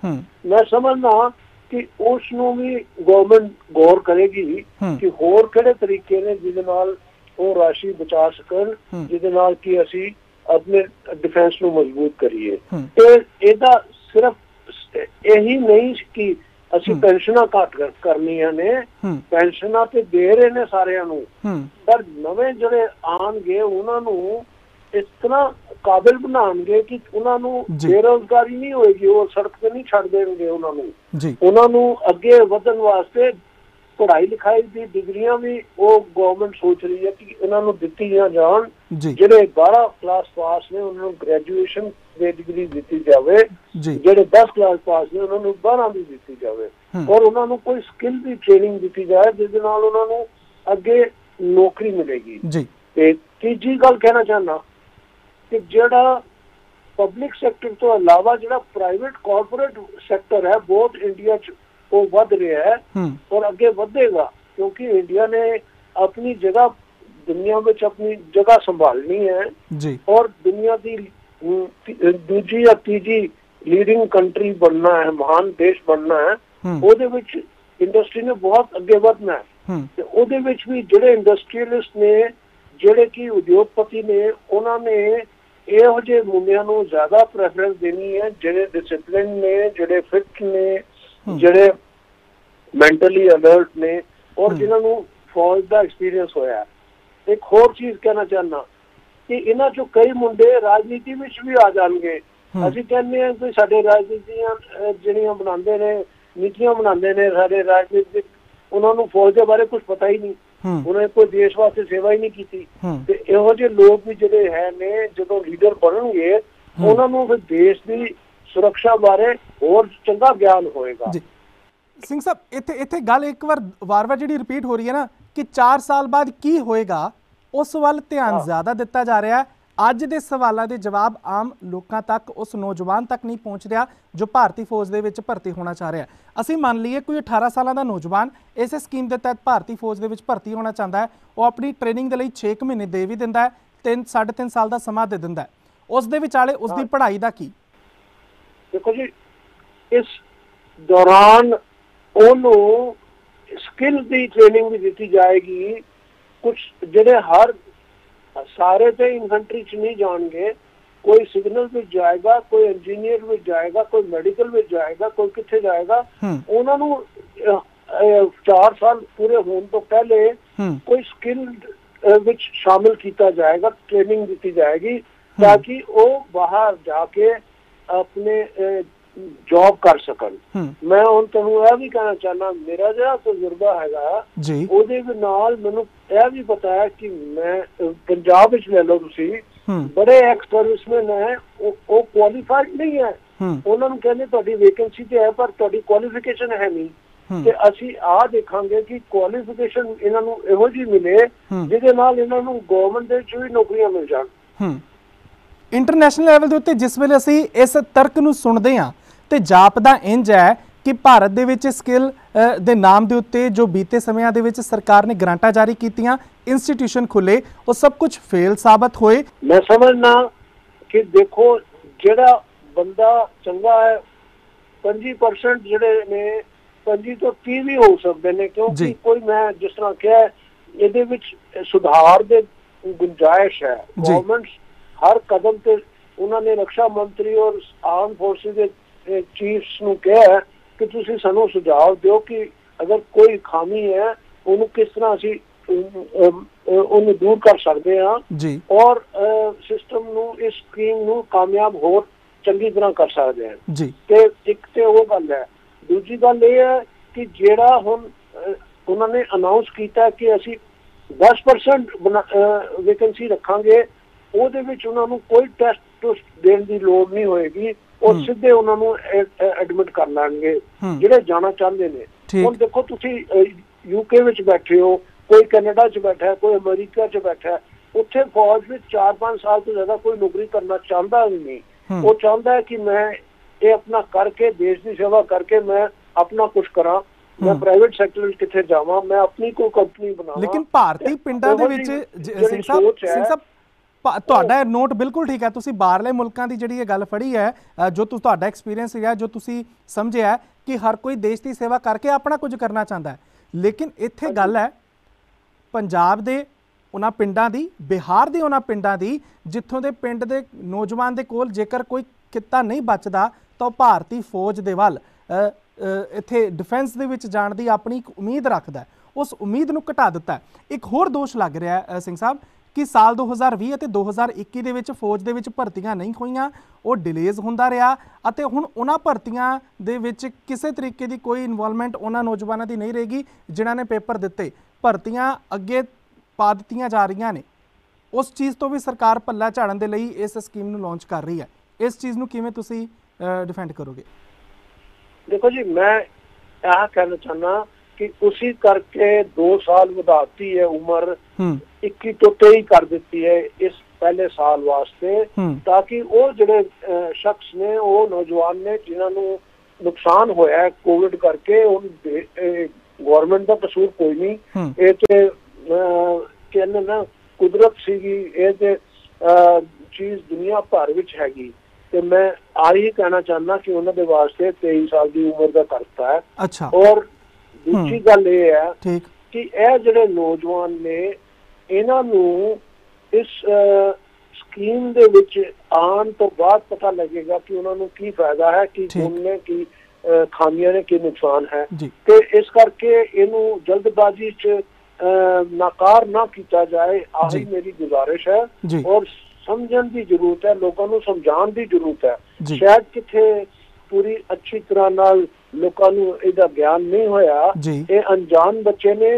ਮੈਂ ਸਮਝਦਾ ਕਿ ਉਸ ਨੂੰ ਵੀ ਗਵਰਨਮੈਂਟ ਗੌਰ ਕਰੇਗੀ। ਕਿ ਹੋਰ ਕਿਹੜੇ ਤਰੀਕੇ ਨੇ ਜਿਹਦੇ ਨਾਲ ਉਹ ਰਾਸ਼ੀ ਬਚਾ ਸਕਣ। ਜਿਹਦੇ ਨਾਲ ਕਿ ਅਸੀਂ ਆਪਣੇ ਡਿਫੈਂਸ ਨੂੰ ਮਜ਼ਬੂਤ ਕਰੀਏ। ਤੇ ਇਹਦਾ ਸਿਰਫ ਇਹੀ ਨਹੀਂ ਕਿ ਅਸੀਂ। ਪੈਨਸ਼ਨਾਂ ਘੱਟ ਕਰ- ਕਰਨੀਆਂ ਨੇ ਪੈਨਸ਼ਨਾਂ ਤੇ ਦੇ ਰਹੇ ਨੇ ਸਾਰਿਆਂ ਨੂੰ ਪਰ ਨਵੇਂ ਜਿਹੜੇ ਆਣਗੇ ਉਹਨਾਂ ਨੂੰ ਇਸ ਤਰ੍ਹਾਂ ਕਾਬਿਲ ਬਣਾਉਣਗੇ ਕਿ ਉਹਨਾਂ ਨੂੰ। ਬੇਰੋਜ਼ਗਾਰੀ ਨਹੀਂ ਹੋਏਗੀ ਉਹ ਸੜਕ ਤੇ ਨਹੀਂ ਛੱਡ ਦੇਣਗੇ ਉਹਨਾਂ ਨੂੰ ਉਹਨਾਂ ਨੂੰ ਅੱਗੇ ਵਧਣ ਵਾਸਤੇ ਪੜ੍ਹਾਈ ਲਿਖਾਈ ਦੀ ਡਿਗਰੀਆਂ ਵੀ ਉਹ ਗਵਰਨਮੈਂਟ ਸੋਚ ਰਹੀ ਹੈ ਕਿ ਇਹਨਾਂ ਨੂੰ ਦਿੱਤੀਆਂ ਜਾਣ ਜਿਹੜੇ 12 ਕਲਾਸ ਪਾਸ ਨੇ ਉਹਨਾਂ ਨੂੰ ਗ੍ਰੈਜੂਏਸ਼ਨ ਦੀ ਡਿਗਰੀ ਦਿੱਤੀ ਜਾਵੇ। ਜਿਹੜੇ 10 ਕਲਾਸ ਪਾਸ ਨੇ ਉਹਨਾਂ ਨੂੰ 12 ਦੀ ਦਿੱਤੀ ਜਾਵੇ। ਔਰ ਉਹਨਾਂ ਨੂੰ ਕੋਈ ਸਕਿੱਲ ਦੀ ਟ੍ਰੇਨਿੰਗ ਦਿੱਤੀ ਜਾਏ ਜਿਸ ਦੇ ਨਾਲ ਉਹਨਾਂ ਨੂੰ ਅੱਗੇ ਨੌਕਰੀ ਮਿਲੇਗੀ। ਜੀ। ਤੇ ਤੀਜੀ ਗੱਲ ਕਹਿਣਾ ਚਾਹੁੰਦਾ ਕਿ ਜਿਹੜਾ ਪਬਲਿਕ ਸੈਕਟਰ ਤੋਂ ਇਲਾਵਾ ਜਿਹੜਾ ਪ੍ਰਾਈਵੇਟ ਕਾਰਪੋਰੇਟ ਸੈਕਟਰ ਹੈ ਬਹੁਤ ਇੰਡੀਆ 'ਚ ਉਹ ਵੱਧ ਰਿਹਾ ਹੈ ਔਰ ਅੱਗੇ ਵਧੇਗਾ ਕਿਉਂਕਿ ਇੰਡੀਆ ਨੇ ਆਪਣੀ ਜਗ੍ਹਾ ਦੁਨੀਆ ਵਿੱਚ ਆਪਣੀ ਜਗ੍ਹਾ ਸੰਭਾਲਣੀ ਹੈ। ਜੀ। ਔਰ ਦੁਨੀਆ ਦੀ ਦੂਜੀ ਜਾਂ ਤੀਜੀ ਲੀਡਿੰਗ ਕੰਟਰੀ ਬਣਨਾ ਹੈ ਮਹਾਨ ਦੇਸ਼ ਬਣਨਾ ਹੈ ਉਹਦੇ ਵਿੱਚ ਇੰਡਸਟਰੀ ਨੇ ਬਹੁਤ ਅੱਗੇ ਵਧਣਾ ਹੈ। ਤੇ ਉਹਦੇ ਵਿੱਚ ਵੀ ਜਿਹੜੇ ਇੰਡਸਟਰੀਅਲਿਸਟ ਨੇ ਜਿਹੜੇ ਕਿ ਉਦਯੋਗਪਤੀ ਨੇ ਉਹਨਾਂ ਨੇ ਇਹੋ ਜਿਹੇ ਮੁੰਡਿਆਂ ਨੂੰ ਜ਼ਿਆਦਾ ਪ੍ਰੈਫਰੈਂਸ ਦੇਣੀ ਹੈ ਜਿਹੜੇ ਡਿਸਪਲਿਨ ਨੇ ਜਿਹੜੇ ਫਿਟ ਨੇ। ਜਿਹੜੇ ਮੈਂਟਲੀ ਅਲਰਟ ਨੇ ਔਰ। ਜਿਨ੍ਹਾਂ ਨੂੰ ਫੌਜ ਦਾ ਐਕਸਪੀਰੀਅੰਸ ਹੋਇਆ ਹੈ। ਇੱਕ ਹੋਰ ਚੀਜ਼ ਕਹਿਣਾ ਚਾਹੁੰਦਾ ਕਿ ਇਹਨਾਂ ਚੋਂ ਕਈ ਮੁੰਡੇ ਰਾਜਨੀਤੀ ਵਿੱਚ ਵੀ ਆ ਜਾਣਗੇ। ਅਸੀਂ ਕਹਿੰਦੇ ਹਾਂ ਕਿ ਸਾਡੇ ਰਾਜਨੀਤੀਆਂ ਜਿਹੜੀਆਂ ਬਣਾਉਂਦੇ ਨੇ ਨੀਤੀਆਂ ਬਣਾਉਂਦੇ ਨੇ ਸਾਡੇ ਰਾਜਨੀਤਿਕ ਉਹਨਾਂ ਨੂੰ ਫੌਜ ਦੇ ਬਾਰੇ ਕੁਝ ਪਤਾ ਹੀ ਨਹੀਂ ਉਹਨਾਂ ਨੇ ਕੋਈ ਦੇਸ਼ ਵਾਸਤੇ ਸੇਵਾ ਹੀ ਨਹੀਂ ਕੀਤੀ ਤੇ ਇਹੋ ਜਿਹੇ ਲੋਕ ਵੀ ਜਿਹੜੇ ਹੈ ਨੇ ਜਦੋਂ ਲੀਡਰ ਬਣਨਗੇ। ਉਹਨਾਂ ਨੂੰ ਫਿਰ ਦੇਸ਼ ਦੀ ਸੁਰੱਖਿਆ ਬਾਰੇ ਹੋਰ ਚੰਗਾ ਗਿਆਨ ਹੋਏਗਾ ਸਿੰਘ ਸਾਹਿਬ ਇੱਥੇ ਇੱਥੇ ਗੱਲ ਇੱਕ ਵਾਰ ਵਾਰ-ਵਾਰ ਜਿਹੜੀ ਰਿਪੀਟ ਹੋ ਰਹੀ ਹੈ ਨਾ ਕਿ 4 ਸਾਲ ਬਾਅਦ ਕੀ ਹੋਏਗਾ ਉਸ ਵੱਲ ਧਿਆਨ। ਜ਼ਿਆਦਾ ਦਿੱਤਾ ਜਾ ਰਿਹਾ ਹੈ। ਅੱਜ ਦੇ ਸਵਾਲਾਂ ਦੇ ਜਵਾਬ ਆਮ ਲੋਕਾਂ ਤੱਕ ਉਸ ਨੌਜਵਾਨ ਤੱਕ ਨਹੀਂ ਪਹੁੰਚ ਰਿਹਾ ਜੋ ਭਾਰਤੀ ਫੌਜ ਦੇ ਵਿੱਚ ਭਰਤੀ ਹੋਣਾ ਚਾਹ ਰਿਹਾ ਅਸੀਂ ਮੰਨ ਲਈਏ ਕੋਈ 18 ਸਾਲਾਂ ਦਾ ਨੌਜਵਾਨ ਇਸੇ ਸਕੀਮ ਦੇ ਤਹਿਤ ਭਾਰਤੀ ਫੌਜ ਦੇ ਵਿੱਚ ਭਰਤੀ ਹੋਣਾ ਚਾਹੁੰਦਾ ਹੈ ਉਹ ਆਪਣੀ ਟ੍ਰੇਨਿੰਗ ਦੇ ਲਈ 6 ਮਹੀਨੇ ਦੇ ਵੀ ਦਿੰਦਾ ਹੈ 3 3.5 ਸਾਲ ਦਾ ਸਮਾਂ ਦੇ ਦਿੰਦਾ ਹੈ। ਉਸ ਦੇ ਵਿਚਾਲੇ ਉਸ ਦੀ ਪੜ੍ਹਾਈ ਦਾ ਕੀ? ਦੇਖੋ ਜੀ ਇਸ ਦੌਰਾਨ ਉਹਨੂੰ ਸਕਿੱਲ ਦੀ ਟ੍ਰੇਨਿੰਗ ਵੀ ਦਿੱਤੀ ਜਾਏਗੀ। ਕੁਝ ਜਿਹੜੇ ਹਰ ਸਾਰੇ ਤੇ ਇਨਫੈਂਟਰੀ ਚ ਨਹੀਂ ਜਾਣਗੇ ਕੋਈ ਸਿਗਨਲ ਵਿੱਚ ਜਾਏਗਾ ਕੋਈ ਇੰਜੀਨੀਅਰ ਵਿੱਚ ਜਾਏਗਾ ਕੋਈ ਮੈਡੀਕਲ ਵਿੱਚ ਜਾਏਗਾ ਕੋਈ ਕਿੱਥੇ ਜਾਏਗਾ ਉਹਨਾਂ ਨੂੰ 4 ਸਾਲ ਪੂਰੇ ਹੋਣ ਤੋਂ ਪਹਿਲੇ ਕੋਈ ਸਕਿੱਲ ਵਿੱਚ ਸ਼ਾਮਿਲ ਕੀਤਾ ਜਾਏਗਾ ਟ੍ਰੇਨਿੰਗ ਦਿੱਤੀ ਜਾਏਗੀ ਤਾਂ ਕਿ ਉਹ ਬਾਹਰ ਜਾ ਕੇ ਆਪਣੇ ਜੌਬ ਕਰ ਸਕਣ। ਮੈਂ ਹੁਣ ਤੁਹਾਨੂੰ ਇਹ ਵੀ ਕਹਿਣਾ ਚਾਹਨਾ ਮੇਰਾ ਜਿਹੜਾ ਤਜਰਬਾ ਹੈਗਾ ਜੀ। ਉਹਦੇ ਨਾਲ ਮੈਨੂੰ ਇਹ ਵੀ ਪਤਾ ਹੈ ਕਿ ਮੈਂ ਪੰਜਾਬ ਵਿੱਚ ਲੈ ਲਓ ਤੁਸੀਂ ਬੜੇ ਐਕਸ ਸਰਵਿਸਮੈਨ ਹੈ ਉਹ ਕੁਆਲੀਫਾਈਡ ਨਹੀਂ ਹੈ। ਉਹਨਾਂ ਨੂੰ ਕਹਿੰਦੇ ਤੁਹਾਡੀ ਵੇਕੈਂਸੀ ਤੇ ਹੈ ਪਰ ਤੁਹਾਡੀ ਕੁਆਲੀਫਿਕੇਸ਼ਨ ਹੈ ਨਹੀਂ। ਤੇ ਅਸੀਂ ਆ ਦੇਖਾਂਗੇ ਕਿ ਕੁਆਲੀਫਿਕੇਸ਼ਨ ਇਹਨਾਂ ਨੂੰ ਇਹੋ ਜਿਹੀ ਮਿਲੇ। ਜਿਹਦੇ ਨਾਲ ਇਹਨਾਂ ਨੂੰ ਗਵਰਨਮੈਂਟ ਦੇ ਵਿੱਚ ਵੀ ਨੌਕਰੀਆਂ ਮਿਲ ਜਾਣ। ਇੰਟਰਨੈਸ਼ਨਲ ਲੈਵਲ ਦੇ ਉੱਤੇ ਜਿਸ ਵੇਲੇ ਅਸੀਂ ਇਸ ਤਰਕ ਨੂੰ ਸੁਣਦੇ ਹਾਂ ਤੇ ਜਾਪਦਾ ਇੰਜ ਹੈ ਕਿ ਭਾਰਤ ਦੇ ਵਿੱਚ ਸਕਿੱਲ ਦੇ ਨਾਮ ਦੇ ਉੱਤੇ ਜੋ ਬੀਤੇ ਸਮਿਆਂ ਦੇ ਵਿੱਚ ਸਰਕਾਰ ਨੇ ਗ੍ਰਾਂਟਾਂ ਜਾਰੀ ਕੀਤੀਆਂ ਇੰਸਟੀਟਿਊਸ਼ਨ ਖੁੱਲੇ ਉਹ ਸਭ ਕੁਝ ਫੇਲ ਸਾਬਤ ਹੋਏ ਮੈਂ ਸਮਝਣਾ ਕਿ ਦੇਖੋ ਜਿਹੜਾ ਬੰਦਾ ਚੰਗਾ ਹੈ 25% ਜਿਹੜੇ ਨੇ 25 ਤੋਂ 30 ਵੀ ਹੋ ਸਕਦੇ ਨੇ। ਕਿਉਂਕਿ ਕੋਈ ਮੈਂ ਜਿਸ ਤਰ੍ਹਾਂ ਕਿਹਾ ਇਹਦੇ ਵਿੱਚ ਸੁਧਾਰ ਦੇ ਗੁੰਜਾਇਸ਼ ਹੈ। ਗਵਰਨਮੈਂਟ ਹਰ ਕਦਮ ਤੇ ਉਹਨਾਂ ਨੇ ਰੱਖਿਆ ਮੰਤਰੀ ਔਰ ਆਰਮ ਫੋਰਸਿਸ ਦੇ ਚੀਫਸ ਨੂੰ ਕਿਹਾ ਕਿ ਤੁਸੀਂ ਸਾਨੂੰ ਸੁਝਾਅ ਦਿਓ ਕਿ ਅਗਰ ਕੋਈ ਖਾਮੀ ਹੈ ਉਹਨੂੰ ਕਿਸ ਤਰ੍ਹਾਂ ਅਸੀਂ ਉਹਨੂੰ ਦੂਰ ਕਰ ਸਕਦੇ ਹਾਂ ਜੀ। ਔਰ ਸਿਸਟਮ ਨੂੰ ਇਸ ਸਕੀਮ ਨੂੰ ਕਾਮਯਾਬ ਹੋਰ ਚੰਗੀ ਤਰ੍ਹਾਂ ਕਰ ਸਕਦੇ ਹਾਂ। ਜੀ। ਤੇ ਇੱਕ ਤੇ ਉਹ ਗੱਲ ਹੈ। ਦੂਜੀ ਗੱਲ ਇਹ ਹੈ ਕਿ ਜਿਹੜਾ ਹੁਣ ਉਹਨਾਂ ਨੇ ਅਨਾਉਂਸ ਕੀਤਾ ਕਿ ਅਸੀਂ 10% ਵੈਕੈਂਸੀ ਰੱਖਾਂਗੇ ਉਹਦੇ ਵਿੱਚ ਉਹਨਾਂ ਨੂੰ ਕੋਈ ਟੈਸਟ ਟੁਸਟ ਦੇਣ ਦੀ ਲੋੜ ਨਹੀਂ ਹੋਏਗੀ। ਉਹ। ਸਿੱਧੇ ਉਹਨਾਂ ਨੂੰ ਐਡਮਿਟ ਕਰ ਲੈਣਗੇ। ਜਿਹੜੇ ਜਾਣਾ ਚਾਹੁੰਦੇ ਨੇ। ਹੁਣ ਦੇਖੋ ਤੁਸੀਂ ਯੂਕੇ ਵਿੱਚ ਬੈਠੇ ਹੋ ਕੋਈ ਕੈਨੇਡਾ 'ਚ ਬੈਠਾ ਹੈ ਕੋਈ ਅਮਰੀਕਾ 'ਚ ਬੈਠਾ ਹੈ ਉੱਥੇ ਫੌਜ ਵਿੱਚ 4-5 ਸਾਲ ਤੋਂ ਜ਼ਿਆਦਾ ਕੋਈ ਨੌਕਰੀ ਕਰਨਾ ਚਾਹੁੰਦਾ ਨਹੀਂ। ਉਹ ਚਾਹੁੰਦਾ ਹੈ ਕਿ ਮੈਂ ਇਹ ਆਪਣਾ ਕਰਕੇ ਦੇਸ਼ ਦੀ ਸੇਵਾ ਕਰਕੇ ਮੈਂ ਆਪਣਾ ਕੁਝ ਕਰਾਂ ਮੈਂ। ਪ੍ਰਾਈਵੇਟ ਸੈਕਟਰ ਵਿੱਚ ਕਿੱਥੇ ਜਾਵਾਂ ਮੈਂ ਆਪਣੀ ਕੋਈ ਕੰਪਨੀ ਬਣਾਵਾਂ ਲੇਕਿਨ ਭਾਰਤੀ ਪਿੰਡਾਂ ਦੇ ਵਿੱਚ ਸਿੰਘ ਸਾਹਿਬ ਸਿੰਘ ਸਾਹਿਬ ਤੁਹਾਡਾ ਨੋਟ ਬਿਲਕੁਲ ਠੀਕ ਹੈ। ਤੁਸੀਂ ਬਾਹਰਲੇ ਮੁਲਕਾਂ ਦੀ ਜਿਹੜੀ ਇਹ ਗੱਲ ਫੜੀ ਹੈ ਜੋ ਤੁ- ਤੁਹਾਡਾ ਐਕਸਪੀਰੀਅੰਸ ਰਿਹਾ ਜੋ ਤੁਸੀਂ ਸਮਝਿਆ ਹੈ ਕਿ ਹਰ ਕੋਈ ਦੇਸ਼ ਦੀ ਸੇਵਾ ਕਰਕੇ ਆਪਣਾ ਕੁਝ ਕਰਨਾ ਚਾਹੁੰਦਾ ਹੈ। ਲੇਕਿਨ ਇੱਥੇ ਗੱਲ ਹੈ ਪੰਜਾਬ ਦੇ ਉਹਨਾਂ ਪਿੰਡਾਂ ਦੀ ਬਿਹਾਰ ਦੇ ਉਹਨਾਂ ਪਿੰਡਾਂ ਦੀ ਜਿੱਥੋਂ ਦੇ ਪਿੰਡ ਦੇ ਨੌਜਵਾਨ ਦੇ ਕੋਲ ਜੇਕਰ ਕੋਈ ਕਿੱਤਾ ਨਹੀਂ ਬਚਦਾ ਤਾਂ ਉਹ ਭਾਰਤੀ ਫੌਜ ਦੇ ਵੱਲ ਇੱਥੇ ਡਿਫੈਂਸ ਦੇ ਵਿੱਚ ਜਾਣ ਦੀ ਆਪਣੀ ਇੱਕ ਉਮੀਦ ਰੱਖਦਾ ਹੈ। ਉਸ ਉਮੀਦ ਨੂੰ ਘਟਾ ਦਿੱਤਾ ਹੈ। ਇੱਕ ਹੋਰ ਦੋਸ਼ ਲੱਗ ਰਿਹਾ ਹੈ ਸਿੰਘ ਸਾਹਿਬ ਕਿ ਸਾਲ 2020 ਅਤੇ 2021 ਦੇ ਵਿੱਚ ਫੌਜ ਦੇ ਵਿੱਚ ਭਰਤੀਆਂ ਨਹੀਂ ਹੋਈਆਂ, ਉਹ ਡਿਲੇਜ਼ ਹੁੰਦਾ ਰਿਹਾ ਅਤੇ ਹੁਣ ਉਹਨਾਂ ਭਰਤੀਆਂ ਦੇ ਵਿੱਚ ਕਿਸੇ ਤਰੀਕੇ ਦੀ ਕੋਈ ਇਨਵੋਲਵਮੈਂਟ ਉਹਨਾਂ ਨੌਜਵਾਨਾਂ ਦੀ ਨਹੀਂ ਰਹੇਗੀ, ਜਿਨ੍ਹਾਂ ਨੇ ਪੇਪਰ ਦਿੱਤੇ। ਭਰਤੀਆਂ ਅੱਗੇ ਪਾ ਦਿੱਤੀਆਂ ਜਾ ਰਹੀਆਂ ਨੇ। ਉਸ ਚੀਜ਼ ਤੋਂ ਵੀ ਸਰਕਾਰ ਪੱਲਾ ਝਾੜਨ ਦੇ ਲਈ ਇਸ ਸਕੀਮ ਨੂੰ ਲਾਂਚ ਕਰ ਰਹੀ ਹੈ। ਇਸ ਚੀਜ਼ ਨੂੰ ਕਿਵੇਂ ਤੁਸੀਂ ਡਿਫੈਂਡ ਕਰੋਗੇ? ਦੇਖੋ ਜੀ, ਮੈਂ ਇਹ ਕਹਿਣਾ ਚਾਹੁੰਦਾ ਕਿ ਉਸੇ ਕਰਕੇ 2 ਸਾਲ ਵਧਾਤੀ ਹੈ ਉਮਰ ਹੂੰ। 21 ਤੋਂ 23 ਕਰ ਦਿੱਤੀ ਹੈ ਇਸ ਪਹਿਲੇ ਸਾਲ ਵਾਸਤੇ ਤਾਂ ਕਿ ਉਹ ਜਿਹੜੇ ਸ਼ਖਸ ਨੇ ਉਹ ਨੌਜਵਾਨ ਨੇ ਜਿਨ੍ਹਾਂ ਨੂੰ ਨੁਕਸਾਨ ਹੋਇਆ ਕੋਵਿਡ ਕਰਕੇ ਉਹ ਗਵਰਨਮੈਂਟ ਦਾ ਕਸੂਰ ਕੋਈ ਨਹੀਂ। ਇਹ ਤੇ ਕਹਿੰਦੇ ਨਾ ਕੁਦਰਤ ਸੀਗੀ ਇਹ ਤੇ ਚੀਜ਼ ਦੁਨੀਆ ਭਰ ਵਿੱਚ ਹੈਗੀ। ਤੇ ਮੈਂ ਆਹੀ ਕਹਿਣਾ ਚਾਹੁੰਦਾ ਕਿ ਉਹਨਾਂ ਦੇ ਵਾਸਤੇ 23 ਸਾਲ ਦੀ ਉਮਰ ਦਾ ਕਰਤਾ ਹੈ। ਅੱਛਾ। ਔਰ ਦੂਜੀ। ਗੱਲ ਇਹ ਹੈ ਕਿ ਇਹ ਜਿਹੜੇ ਨੌਜਵਾਨ ਨੇ ਇਹਨਾਂ ਨੂੰ ਇਸ ਸਕੀਮ ਦੇ ਵਿੱਚ ਆਉਣ ਤੋਂ ਬਾਅਦ ਪਤਾ ਲੱਗੇਗਾ ਕਿ ਉਹਨਾਂ ਨੂੰ ਕੀ ਫਾਇਦਾ ਹੈ ਕੀ। ਗੁਣ ਨੇ ਕੀ ਖਾਮੀਆਂ ਨੇ ਕੀ ਨੁਕਸਾਨ ਹੈ। ਤੇ ਇਸ ਕਰਕੇ ਇਹਨੂੰ ਜਲਦਬਾਜ਼ੀ 'ਚ ਨਾਕਾਰ ਨਾ ਕੀਤਾ ਜਾਏ ਆਹੀ। ਮੇਰੀ ਗੁਜ਼ਾਰਿਸ਼ ਹੈ। ਔਰ ਸਮਝਣ ਦੀ ਜ਼ਰੂਰਤ ਹੈ ਲੋਕਾਂ ਨੂੰ ਸਮਝਾਉਣ ਦੀ ਜ਼ਰੂਰਤ ਹੈ। ਸ਼ਾਇਦ ਕਿਥੇ ਪੂਰੀ ਅੱਛੀ ਤਰ੍ਹਾਂ ਨਾਲ ਲੋਕਾਂ ਨੂੰ ਇਹਦਾ ਗਿਆਨ ਨਹੀਂ ਹੋਇਆ। ਇਹ ਅਣਜਾਣ ਬੱਚੇ ਨੇ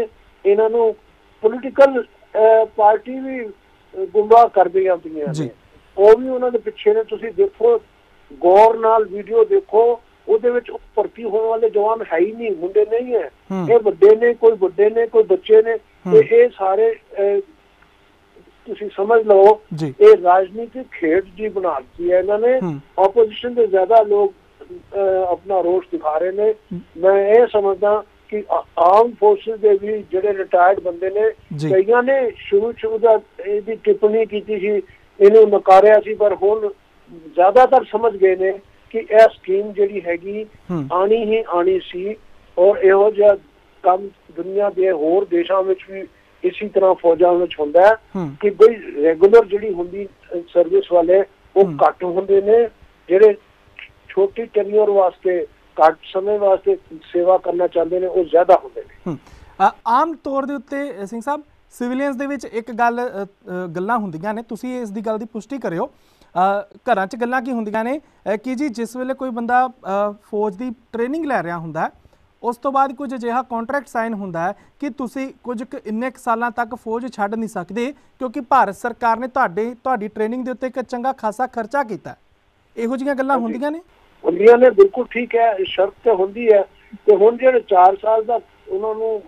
ਇਹਨਾਂ ਨੂੰ ਪੋਲੀਟੀਕਲ ਪਾਰਟੀ ਵੀ ਗੁੰਮਰਾਹ ਕਰਦੀਆਂ ਜੀ। ਨੇ। ਉਹ ਵੀ ਉਹਨਾਂ ਦੇ ਪਿੱਛੇ ਨੇ। ਤੁਸੀਂ ਦੇਖੋ ਗੌਰ ਨਾਲ ਵੀਡੀਓ ਦੇਖੋ ਉਹਦੇ ਵਿੱਚ ਭਰਤੀ ਹੋਣ ਵਾਲੇ ਜਵਾਨ ਹੈ ਹੀ ਨਹੀਂ ਮੁੰਡੇ ਨਹੀਂ ਹੈ। ਇਹ ਵੱਡੇ ਨੇ ਕੋਈ ਵੱਡੇ ਨੇ ਕੋਈ ਬੱਚੇ ਨੇ। ਤੇ ਇਹ ਸਾਰੇ ਤੁਸੀਂ ਸਮਝ ਲਓ ਇਹ ਰਾਜਨੀਤਿਕ ਖੇਡ ਜੀ ਬਣਾ ਦਿੱਤੀ ਹੈ ਇਹਨਾਂ ਨੇ। ਆਪੋਜੀਸ਼ਨ ਦੇ ਜ਼ਿਆਦਾ ਲੋਕ ਆਪਣਾ ਰੋਸ ਦਿਖਾ ਰਹੇ ਨੇ। ਮੈਂ ਇਹ ਸਮਝਦਾ ਕਿ ਆ- ਆਰਮ ਫੋਰਸਿਸ ਦੇ ਵੀ ਜਿਹੜੇ ਰਿਟਾਇਰਡ ਬੰਦੇ ਨੇ ਕਈਆਂ ਨੇ ਸ਼ੁਰੂ ਸ਼ੁਰੂ ਦਾ ਇਹਦੀ ਟਿੱਪਣੀ ਕੀਤੀ ਸੀ ਇਹਨੂੰ ਨਕਾਰਿਆ ਸੀ ਪਰ ਹੁਣ ਜ਼ਿਆਦਾਤਰ ਸਮਝ ਗਏ ਨੇ ਕਿ ਇਹ ਸਕੀਮ ਜਿਹੜੀ ਹੈਗੀ ਆਣੀ ਹੀ ਆਣੀ ਸੀ ਔਰ ਇਹੋ ਜਿਹਾ ਕੰਮ ਦੁਨੀਆ ਦੇ ਹੋਰ ਦੇਸ਼ਾਂ ਵਿੱਚ ਵੀ ਇਸੇ ਤਰ੍ਹਾਂ ਫੌਜਾਂ ਵਿੱਚ ਹੁੰਦਾ ਹੈ ਕਿ ਬਈ ਰੈਗੂਲਰ ਜਿਹੜੀ ਹੁੰਦੀ ਸਰਵਿਸ ਵਾਲੇ ਉਹ। ਘੱਟ ਹੁੰਦੇ ਨੇ ਜਿਹੜੇ ਛੋਟੀ ਟੈਨਿਓਰ ਵਾਸਤੇ ਘੱਟ ਸਮੇਂ ਵਾਸਤੇ ਸੇਵਾ ਕਰਨਾ ਚਾਹੁੰਦੇ ਨੇ ਉਹ ਜ਼ਿਆਦਾ ਹੁੰਦੇ ਨੇ। ਆਮ ਤੌਰ ਦੇ ਉੱਤੇ ਸਿੰਘ ਸਾਹਿਬ ਸਿਵਿਲੀਅਨਸ ਦੇ ਵਿੱਚ ਇੱਕ ਗੱਲ ਗੱਲਾਂ ਹੁੰਦੀਆਂ ਨੇ। ਤੁਸੀਂ ਇਸ ਦੀ ਗੱਲ ਦੀ ਪੁਸ਼ਟੀ ਕਰਿਓ। ਘਰਾਂ 'ਚ ਗੱਲਾਂ ਕੀ ਹੁੰਦੀਆਂ ਨੇ? ਕਿ ਜੀ ਜਿਸ ਵੇਲੇ ਕੋਈ ਬੰਦਾ ਫੌਜ ਦੀ ਟ੍ਰੇਨਿੰਗ ਲੈ ਰਿਹਾ ਹੁੰਦਾ ਹੈ ਉਸ ਤੋਂ ਬਾਅਦ ਕੁਝ ਅਜਿਹਾ ਕੰਟਰੈਕਟ ਸਾਈਨ ਹੁੰਦਾ ਹੈ ਕਿ ਤੁਸੀਂ ਕੁਝ ਇੰਨੇ ਕੁ ਸਾਲਾਂ ਤੱਕ ਫੌਜ ਛੱਡ ਨਹੀਂ ਸਕਦੇ ਕਿਉਂਕਿ ਭਾਰਤ ਸਰਕਾਰ ਨੇ ਤੁਹਾਡੇ ਤੁਹਾਡੀ ਟ੍ਰੇਨਿੰਗ ਦੇ ਉੱਤੇ ਇੱਕ ਚੰਗਾ ਖਾਸਾ ਖਰਚਾ ਕੀਤਾ। ਇਹੋ ਜਿਹੀਆਂ ਗੱਲਾਂ। ਹੁੰਦੀਆਂ ਨੇ? ਹੁੰਦੀਆਂ ਨੇ ਬਿਲਕੁਲ ਠੀਕ ਹੈ ਸ਼ਰਤ ਤੇ ਹੁੰਦੀ ਹੈ ਤੇ ਹੁਣ ਜਿਹੜੇ 4 ਸਾਲ ਦਾ ਉਹਨਾਂ ਨੂੰ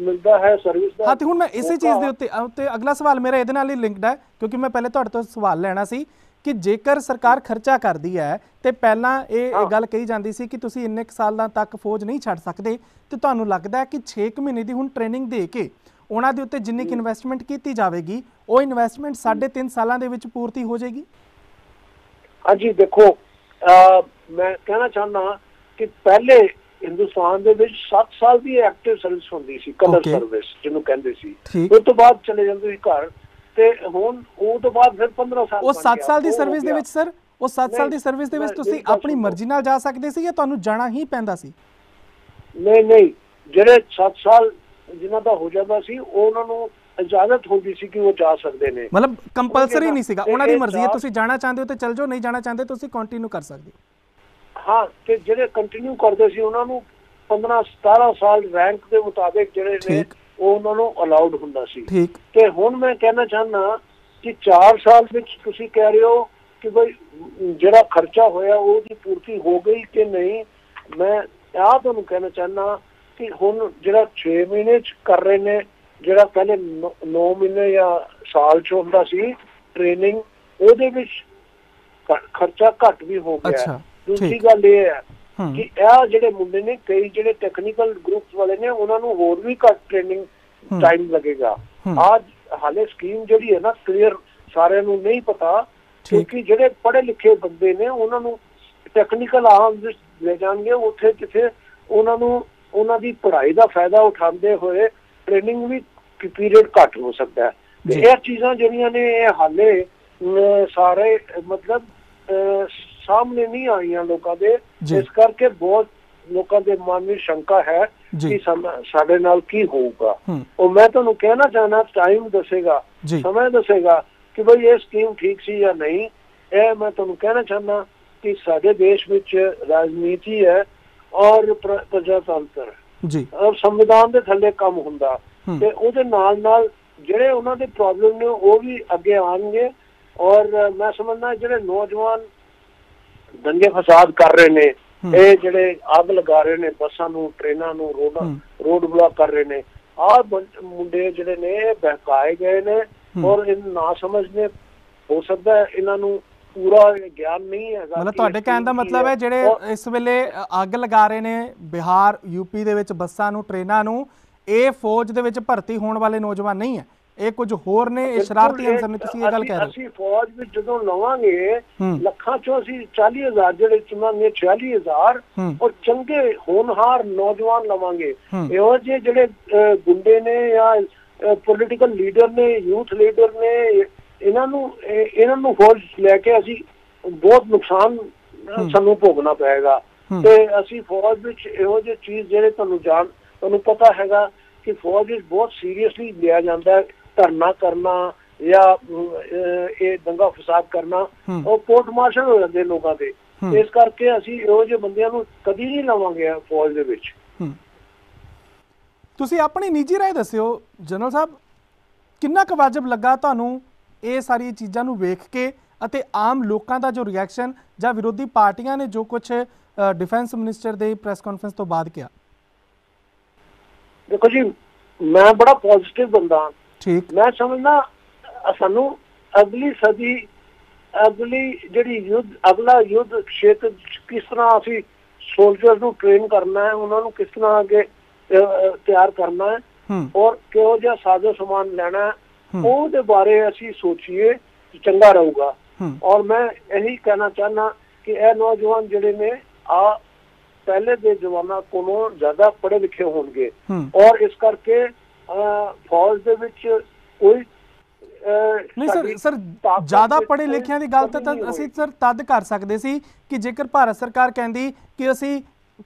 ਮਿਲਦਾ ਹੈ ਸਰਵਿਸ ਦਾ ਹਾਂ ਤੇ ਹੁਣ ਮੈਂ ਇਸੇ ਚੀਜ਼ ਦੇ ਉੱਤੇ ਉੱਤੇ ਅਗਲਾ ਸਵਾਲ ਮੇਰਾ ਇਹਦੇ ਨਾਲ ਹੀ ਲਿੰਕਡ ਹੈ ਕਿਉਂਕਿ ਮੈਂ ਪਹਿਲੇ ਤੁਹਾਡੇ ਤੋਂ ਸਵਾਲ ਲੈਣਾ ਸੀ ਕਿ ਜੇਕਰ ਸਰਕਾਰ ਖਰਚਾ ਕਰਦੀ ਹੈ ਤੇ ਪਹਿਲਾਂ ਇਹ। ਗੱਲ ਕਹੀ ਜਾਂਦੀ ਸੀ ਕਿ ਤੁਸੀਂ ਇੰਨੇ ਕੁ ਸਾਲਾਂ ਤੱਕ ਫੌਜ ਨਹੀਂ ਛੱਡ ਸਕਦੇ ਤੇ ਤੁਹਾਨੂੰ ਲੱਗਦਾ ਹੈ ਕਿ 6 ਕੁ ਮਹੀਨੇ ਦੀ ਹੁਣ ਟ੍ਰੇਨਿੰਗ ਦੇ ਕੇ ਉਹਨਾਂ ਦੇ ਉੱਤੇ ਜਿੰਨੀ ਕਿ ਇਨਵੈਸਟਮੈਂਟ ਕੀਤੀ ਜਾਵੇਗੀ ਉਹ ਇਨਵੈਸਟਮੈਂਟ 3.5 ਸਾਲਾਂ ਦੇ ਵਿੱਚ ਪੂਰਤੀ ਹੋ ਜਾਏਗੀ ਹਾਂਜੀ ਦੇਖੋ ਮੈਂ ਕਹਿਣਾ ਚਾਹੁੰਦਾ ਕਿ ਪਹਿਲੇ ਹਿੰਦੁਸਤਾਨ ਦੇ ਵਿੱਚ 7 ਸਾਲ ਦੀ ਐਕਟਿਵ ਸਰਵਿਸ ਹੁੰਦੀ ਸੀ ਕਲਰ. ਸਰਵਿਸ ਜਿਹਨੂੰ ਕਹਿੰਦੇ ਸੀ। ਉਸ ਤੋਂ ਬਾਅਦ ਚਲੇ ਜਾਂਦੇ ਸੀ ਘਰ ਤੇ ਹੁਣ ਉਹ ਤੋਂ ਬਾਅਦ ਫਿਰ 15 ਸਾਲ ਉਹ ਬਣ 7 ਗਿਆ, ਸਾਲ ਦੀ ਸਰਵਿਸ ਦੇ। ਵਿੱਚ ਸਰ ਉਹ 7 ਸਾਲ ਦੀ ਸਰਵਿਸ ਦੇ ਵਿੱਚ ਤੁਸੀਂ ਆਪਣੀ। ਮਰਜ਼ੀ ਨਾਲ ਜਾ ਸਕਦੇ ਸੀ ਜਾਂ ਤੁਹਾਨੂੰ ਜਾਣਾ ਹੀ ਪੈਂਦਾ ਸੀ? ਨਹੀਂ ਨਹੀਂ। ਜਿਹੜੇ 7 ਸਾਲ ਜਿਨ੍ਹਾਂ ਦਾ ਹੋ ਜਾਂਦਾ ਸੀ ਉਹ ਉਹਨਾਂ ਨੂੰ ਇਜਾਜ਼ਤ ਹੁੰਦੀ ਸੀ ਕਿ ਉਹ ਜਾ ਸਕਦੇ ਨੇ। ਮਤਲਬ ਕੰਪਲਸਰੀ ਨਹੀਂ ਸੀਗਾ। ਉਹਨਾਂ ਦੀ ਮਰਜ਼ੀ ਹੈ ਤੁਸੀਂ ਜਾਣਾ ਚਾਹੁੰਦੇ ਹੋ ਤੇ ਚੱਲ ਜਾਓ ਨਹੀਂ ਜਾਣਾ ਚਾਹੁੰਦੇ ਤੁਸੀਂ ਕੰਟੀਨਿਊ ਕਰ ਸਕਦੇ ਹੋ। ਹਾਂ ਤੇ ਜਿਹੜੇ ਕੰਟੀਨਿਊ ਕਰਦੇ ਸੀ ਉਹਨਾਂ ਨੂੰ 15 17 ਸਾਲ ਰੈਂਕ ਦੇ ਮੁਤਾਬਿਕ ਜਿਹੜੇ ਨੇ। ਉਹ ਉਹਨਾਂ ਨੂੰ ਅਲਾਉਡ ਹੁੰਦਾ ਸੀ। ਤੇ ਹੁਣ ਮੈਂ ਕਹਿਣਾ ਚਾਹੁੰਦਾ ਕਿ 4 ਸਾਲ ਵਿੱਚ ਤੁਸੀਂ ਕਹਿ ਰਹੇ ਹੋ ਕਿ ਬਈ ਜਿਹੜਾ ਖਰਚਾ ਹੋਇਆ ਉਹਦੀ ਪੂਰਤੀ ਹੋ ਗਈ ਕਿ ਨਹੀਂ? ਮੈਂ ਆਹ ਤੁਹਾਨੂੰ ਕਹਿਣਾ ਚਾਹੁੰਦਾ ਕਿ ਹੁਣ ਜਿਹੜਾ 6 ਮਹੀਨੇ ਚ ਕਰ ਰਹੇ ਨੇ ਜਿਹੜਾ ਪਹਿਲੇ 9 ਮਹੀਨੇ ਜਾਂ ਸਾਲ ਚ ਹੁੰਦਾ ਸੀ ਟ੍ਰੇਨਿੰਗ ਉਹਦੇ ਵਿੱਚ ਖਰਚਾ ਘੱਟ ਵੀ ਹੋ ਗਿਆ। ਠੀਕ। ਗੱਲ ਇਹ ਹੈ। ਕਿ ਇਹ ਜਿਹੜੇ ਮੁੰਡੇ ਨੇ ਕਈ ਜਿਹੜੇ ਟੈਕਨੀਕਲ ਗਰੁੱਪਸ ਵਾਲੇ ਨੇ ਉਹਨਾਂ ਨੂੰ ਹੋਰ ਵੀ ਘੱਟ ਟ੍ਰੇਨਿੰਗ। ਟਾਈਮ ਲੱਗੇਗਾ। ਅੱਜ ਹਾਲੇ ਸਕੀਮ ਜਿਹੜੀ ਹੈ ਨਾ ਕਲੀਅਰ ਸਾਰਿਆਂ ਨੂੰ ਨਹੀਂ ਪਤਾ। ਕਿਉਂਕਿ ਜਿਹੜੇ ਪੜ੍ਹੇ ਲਿਖੇ ਬੰਦੇ ਨੇ ਉਹਨਾਂ ਨੂੰ ਟੈਕਨੀਕਲ ਆਮ ਵਿੱਚ ਲੈ ਜਾਣਗੇ ਉੱਥੇ ਕਿਥੇ ਉਹਨਾਂ ਨੂੰ ਉਹਨਾਂ ਦੀ ਪੜ੍ਹਾਈ ਦਾ ਫਾਇਦਾ ਉਠਾਉਂਦੇ ਹੋਏ ਟ੍ਰੇਨਿੰਗ ਵੀ ਪੀਰੀਅਡ ਘੱਟ ਹੋ ਸਕਦਾ ਹੈ। ਇਹ ਚੀਜ਼ਾਂ ਜਿਹੜੀਆਂ ਨੇ ਇਹ ਹਾਲੇ ਸਾਰੇ ਮਤਲਬ ਸਾਹਮਣੇ ਨਹੀਂ ਆਈਆਂ ਲੋਕਾਂ ਦੇ। ਇਸ ਕਰਕੇ ਬਹੁਤ ਲੋਕਾਂ ਦੇ ਮਨ ਵਿੱਚ ਸ਼ੰਕਾ ਹੈ। ਕਿ ਸਾਡੇ ਨਾਲ ਕੀ ਹੋਊਗਾ। ਉਹ ਮੈਂ ਤੁਹਾਨੂੰ ਕਹਿਣਾ ਚਾਹਨਾ ਟਾਈਮ ਦੱਸੇਗਾ। ਸਮਾਂ ਦੱਸੇਗਾ ਕਿ ਬਈ ਇਹ ਸਕੀਮ ਠੀਕ ਸੀ ਜਾਂ ਨਹੀਂ। ਇਹ ਮੈਂ ਤੁਹਾਨੂੰ ਕਹਿਣਾ ਚਾਹਨਾ ਕਿ ਸਾਡੇ ਦੇਸ਼ ਵਿੱਚ ਰਾਜਨੀਤੀ ਹੈ ਔਰ ਪ੍ਰ- ਪ੍ਰਜਾਤੰਤਰ। ਜੀ। ਔਰ ਸੰਵਿਧਾਨ ਦੇ ਥੱਲੇ ਕੰਮ ਹੁੰਦਾ। ਤੇ ਉਹਦੇ ਨਾਲ ਨਾਲ ਜਿਹੜੇ ਉਹਨਾਂ ਦੇ ਪ੍ਰੋਬਲਮ ਨੇ ਉਹ ਵੀ ਅੱਗੇ ਆਣਗੇ ਔਰ ਮੈਂ ਸਮਝਦਾ ਜਿਹੜੇ ਨੌਜਵਾਨ ਦੰਗੇ ਫਸਾਦ ਕਰ ਰਹੇ ਨੇ। ਇਹ ਜਿਹੜੇ ਅੱਗ ਲਗਾ ਰਹੇ ਨੇ ਬੱਸਾਂ ਨੂੰ ਟ੍ਰੇਨਾਂ ਨੂੰ ਰੋਡਾਂ। ਰੋਡ ਬਲੌਕ ਕਰ ਰਹੇ ਨੇ ਬੰ- ਮੁੰਡੇ ਜਿਹੜੇ ਨੇ ਬਹਿਕਾਏ ਗਏ ਨੇ। ਔਰ ਇਹ ਨਾ ਸਮਝ ਨੇ ਹੋ ਸਕਦਾ ਇਹਨਾਂ ਨੂੰ ਪੂਰਾ ਗਿਆਨ ਨਹੀਂ ਹੈਗਾ ਮਤਲਬ ਤੁਹਾਡੇ ਕਹਿਣ ਦਾ ਮਤਲਬ ਹੈ ਜਿਹੜੇ ਇਸ ਵੇਲੇ ਅੱਗ ਲਗਾ ਰਹੇ ਨੇ ਬਿਹਾਰ ਯੂਪੀ ਦੇ ਵਿੱਚ ਬੱਸਾਂ ਨੂੰ ਟ੍ਰੇਨਾਂ ਨੂੰ ਇਹ ਫੌਜ ਦੇ ਵਿੱਚ ਭਰਤੀ ਹੋਣ ਵਾਲੇ ਨੌਜਵਾਨ ਨਹੀਂ ਹੈ ਇਹ ਕੁਝ ਹੋਰ ਨੇ ਇਹ ਸ਼ਰਾਰਤੀ ਅੰਸਰ ਨੇ ਤੁਸੀਂ ਇਹ ਗੱਲ ਕਹਿ ਰਹੇ ਅਸੀਂ ਫੌਜ ਵਿੱਚ ਜਦੋਂ ਲਵਾਂਗੇ ਹੂੰ। ਲੱਖਾਂ ਚੋਂ ਅਸੀਂ 40000 ਜਿਹੜੇ ਚੁਣਾਂਗੇ 46000 ਹੂੰ। ਔਰ ਚੰਗੇ ਹੋਣਹਾਰ ਨੌਜਵਾਨ ਲਵਾਂਗੇ ਹੂੰ। ਇਹੋ ਜਿਹੇ ਜਿਹੜੇ ਗੁੰਡੇ ਨੇ ਜਾਂ ਪੋਲੀਟੀਕਲ ਲੀਡਰ ਨੇ ਯੂਥ ਲੀਡਰ ਨੇ ਇਹਨਾਂ ਨੂੰ ਇਹ- ਇਹਨਾਂ ਨੂੰ ਫੌਜ ਲੈ ਕੇ ਅਸੀਂ ਬਹੁਤ ਨੁਕਸਾਨ ਹੂੰ। ਸਾਨੂੰ ਭੋਗਣਾ ਪਏਗਾ ਹੂੰ। ਤੇ ਅਸੀਂ ਫੌਜ ਵਿੱਚ ਇਹੋ ਜਿਹੇ ਚੀਜ਼ ਜਿਹੜੇ ਤੁਹਾਨੂੰ ਜਾਣ ਤੁਹਾਨੂੰ ਪਤਾ ਹੈਗਾ ਕਿ ਫੌਜ ਵਿੱਚ ਬਹੁਤ ਸੀਰੀਅਸਲੀ ਲਿਆ ਜਾਂਦਾ ਹੈ ਧਰਨਾ ਕਰਨਾ ਜਾਂ ਇਹ ਦੰਗਾ ਫਸਾਦ ਕਰਨਾ। ਉਹ ਕੋਰਟ ਮਾਰਸ਼ਲ ਹੋ ਜਾਂਦੇ ਲੋਕਾਂ ਦੇ। ਇਸ ਕਰਕੇ ਅਸੀਂ ਇਹੋ ਜਿਹੇ ਬੰਦਿਆਂ ਨੂੰ ਕਦੀ ਨਹੀਂ ਲਵਾਂਗੇ ਫੌਜ ਦੇ ਵਿੱਚ। ਤੁਸੀਂ ਆਪਣੀ ਨਿੱਜੀ ਰਾਏ ਦੱਸਿਓ ਜਨਰਲ ਸਾਹਿਬ ਕਿੰਨਾ ਕੁ ਵਾਜਬ ਲੱਗਾ ਤੁਹਾਨੂੰ ਇਹ ਸਾਰੀਆਂ ਚੀਜ਼ਾਂ ਨੂੰ ਵੇਖ ਕੇ ਅਤੇ ਆਮ ਲੋਕਾਂ ਦਾ ਜੋ ਰਿਐਕਸ਼ਨ ਜਾਂ ਵਿਰੋਧੀ ਪਾਰਟੀਆਂ ਨੇ ਜੋ ਕੁਝ ਡਿਫੈਂਸ ਮਿਨਿਸਟਰ ਦੇ ਪ੍ਰੈਸ ਕਾਨਫਰੰਸ ਤੋਂ ਬਾਅਦ ਕਿਹਾ ਦੇਖੋ ਜੀ ਮੈਂ ਬੜਾ ਪੋਜ਼ਿਟਿਵ ਬੰਦਾ ਹਾਂ। ਠੀਕ। ਮੈਂ ਸਮਝਦਾ ਸਾਨੂੰ ਅਗਲੀ ਸਦੀ ਅਗਲੀ ਜਿਹੜੀ ਯੁੱਧ ਅਗਲਾ ਯੁੱਧ ਖੇਤਰ ਕਿਸ ਤਰ੍ਹਾਂ ਅਸੀਂ ਸੋਲਜਰ ਨੂੰ ਟ੍ਰੇਨ ਕਰਨਾ ਹੈ ਉਹਨਾਂ ਨੂੰ ਕਿਸ ਤਰ੍ਹਾਂ ਅੱਗੇ ਤਿਆਰ ਕਰਨਾ ਹੈ ਔਰ ਕਿਹੋ ਜਿਹਾ ਸਾਜ਼ੋ ਸਮਾਨ ਲੈਣਾ। ਉਹਦੇ ਬਾਰੇ ਅਸੀਂ ਸੋਚੀਏ ਚੰਗਾ ਰਹੂਗਾ। ਔਰ ਮੈਂ ਇਹੀ ਕਹਿਣਾ ਚਾਹਨਾ ਕਿ ਇਹ ਨੌਜਵਾਨ ਜਿਹੜੇ ਨੇ ਆ ਪਹਿਲੇ ਦੇ ਜਵਾਨਾਂ ਕੋਲੋਂ ਜ਼ਿਆਦਾ ਪੜ੍ਹੇ ਲਿਖੇ ਹੋਣਗੇ। ਔਰ ਇਸ ਕਰਕੇ ਫੌਜ ਦੇ ਵਿੱਚ ਕੋਈ ਨਹੀਂ ਸਰ ਸਰ ਜ਼ਿਆਦਾ ਕੋਈ ਲਿਖਿਆਂ ਦੀ ਗੱਲ ਤਾਂ ਅਸੀਂ। ਸਰ ਤਦ ਕਰ ਸਕਦੇ ਸੀ ਕਿ ਜੇਕਰ ਭਾਰਤ ਸਰਕਾਰ ਕਹਿੰਦੀ ਕਿ ਅਸੀਂ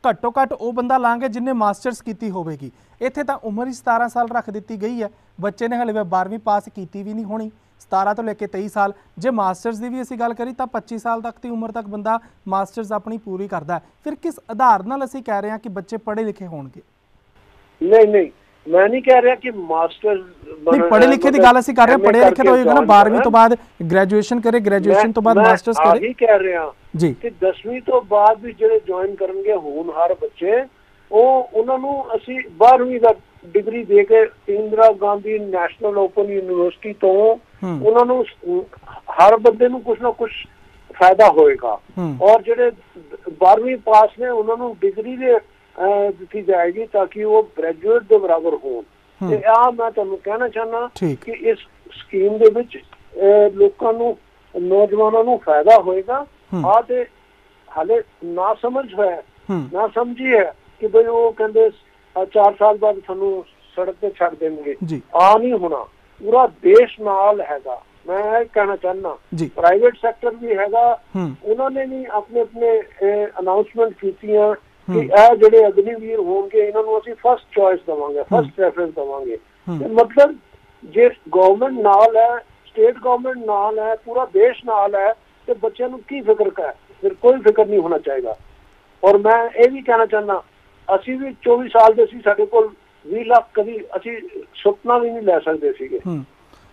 ਘੱਟੋ ਘੱਟ ਉਹ ਬੰਦਾ ਲਾਂਗੇ ਜਿਨੇ ਮਾਸਟਰਸ ਕੀਤੀ ਹੋਵੇਗੀ। ਇੱਥੇ ਤਾਂ ਉਮਰ ਹੀ 17 ਸਾਲ ਰੱਖ ਦਿੱਤੀ ਗਈ ਹੈ। ਬੱਚੇ ਨੇ ਹਲੇ 12ਵੀਂ ਪਾਸ ਕੀਤੀ ਵੀ ਨਹੀਂ ਹੋਣੀ। 17 ਤੋਂ ਲੈ ਕੇ 23 ਸਾਲ। ਜੇ ਮਾਸਟਰਸ ਦੀ ਵੀ ਅਸੀਂ ਗੱਲ ਕਰੀ ਤਾਂ 25 ਸਾਲ ਤੱਕ ਦੀ ਉਮਰ ਤੱਕ ਬੰਦਾ ਮਾਸਟਰਸ ਆਪਣੀ ਪੂਰੀ ਕਰਦਾ ਫਿਰ ਕਿਸ ਆਧਾਰ ਨਾਲ ਅਸੀਂ ਕਹਿ ਰਹੇ ਹਾਂ ਕਿ ਬੱਚੇ ਪੜ੍ਹੇ ਲਿਖੇ ਹੋਣਗੇ? ਨਹੀਂ ਨਹੀਂ। ਮੈਂ ਨਹੀਂ ਕਹਿ ਰਿਹਾ ਕਿ ਮਾਸਟਰ ਨਹੀਂ ਪੜ੍ਹੇ ਲਿਖੇ ਦੀ ਗੱਲ ਅਸੀਂ ਕਰ ਰਹੇ ਪੜ੍ਹੇ ਲਿਖੇ ਤਾਂ ਹੋਏਗਾ ਨਾ 12ਵੀਂ ਤੋਂ ਬਾਅਦ ਗ੍ਰੈਜੂਏਸ਼ਨ ਕਰੇ ਗ੍ਰੈਜੂਏਸ਼ਨ ਤੋਂ ਬਾਅਦ ਮਾਸਟਰਸ ਕਰੇ। ਆਹੀ ਕਹਿ ਰਿਹਾ ਜੀ। ਕਿ 10ਵੀਂ ਤੋਂ ਬਾਅਦ ਵੀ ਜਿਹੜੇ ਜੁਆਇਨ ਕਰਨਗੇ ਹੋਣਹਾਰ ਬੱਚੇ ਉਹ ਉਹਨਾਂ ਨੂੰ ਅਸੀਂ 12ਵੀਂ ਦਾ ਡਿਗਰੀ ਦੇ ਕੇ Indira Gandhi National Open University ਤੋਂ। ਉਹਨਾਂ ਨੂੰ ਹਰ ਬੰਦੇ ਨੂੰ ਕੁਝ ਨਾ ਕੁਝ ਫਾਇਦਾ ਹੋਏਗਾ। ਔਰ ਜਿਹੜੇ 12ਵੀਂ ਪਾਸ ਨੇ ਉਹਨਾਂ ਨੂੰ ਡਿਗਰੀ ਦੇ ਦਿੱਤੀ ਜਾਏਗੀ ਤਾਂ ਕਿ ਉਹ ਗ੍ਰੈਜੂਏਟ ਦੇ ਬਰਾਬਰ ਹੋਣ। ਤੇ ਆ ਮੈਂ ਤੁਹਾਨੂੰ ਕਹਿਣਾ ਚਾਹਨਾ। ਕਿ ਇਸ ਸਕੀਮ ਦੇ ਵਿੱਚ ਲੋਕਾਂ ਨੂੰ ਨੌਜਵਾਨਾਂ ਨੂੰ ਫਾਇਦਾ ਹੋਏਗਾ। ਆ ਤੇ ਹਾਲੇ ਨਾ ਸਮਝ ਹੈ ਨਾ ਸਮਝੀ ਹੈ ਕਿ ਬਈ ਉਹ ਕਹਿੰਦੇ 4 ਸਾਲ ਬਾਅਦ ਤੁਹਾਨੂੰ ਸੜਕ ਤੇ ਛੱਡ ਦੇਣਗੇ। ਆ ਨਹੀਂ ਹੋਣਾ। ਪੂਰਾ ਦੇਸ਼ ਨਾਲ ਹੈਗਾ। ਮੈਂ ਇਹ ਕਹਿਣਾ ਚਾਹਨਾ ਪ੍ਰਾਈਵੇਟ ਸੈਕਟਰ ਵੀ ਹੈਗਾ। ਉਹਨਾਂ ਨੇ ਵੀ ਆਪਣੇ ਆਪਣੇ ਅਨਾਉਂਸਮੈਂਟ ਕੀਤੀਆਂ। ਕਿ ਇਹ ਜਿਹੜੇ ਅਗਨੀਵੀਰ ਹੋਣਗੇ ਇਹਨਾਂ ਨੂੰ ਅਸੀਂ ਫਸਟ ਚੋਇਸ ਦਵਾਂਗੇ ਫਸਟ ਪ੍ਰੈਫਰੈਂਸ ਦਵਾਂਗੇ। ਮਤਲਬ ਜੇ ਗਵਰਨਮੈਂਟ ਨਾਲ ਹੈ ਸਟੇਟ ਗਵਰਨਮੈਂਟ ਨਾਲ ਹੈ ਪੂਰਾ ਦੇਸ਼ ਨਾਲ ਹੈ ਤੇ ਬੱਚਿਆਂ ਨੂੰ ਕੀ ਫਿਕਰ ਕਾ ਫਿਰ ਕੋਈ ਫਿਕਰ ਨਹੀਂ ਹੋਣਾ ਚਾਹੀਦਾ। ਔਰ ਮੈਂ ਇਹ ਵੀ ਕਹਿਣਾ ਚਾਹੁੰਦਾ ਅਸੀਂ ਵੀ 24 ਸਾਲ ਦੇ ਸੀ ਸਾਡੇ ਕੋਲ 20 ਲੱਖ ਕਦੀ ਅਸੀਂ ਸੁਪਨਾ ਵੀ ਨਹੀਂ ਲੈ ਸਕਦੇ ਸੀਗੇ।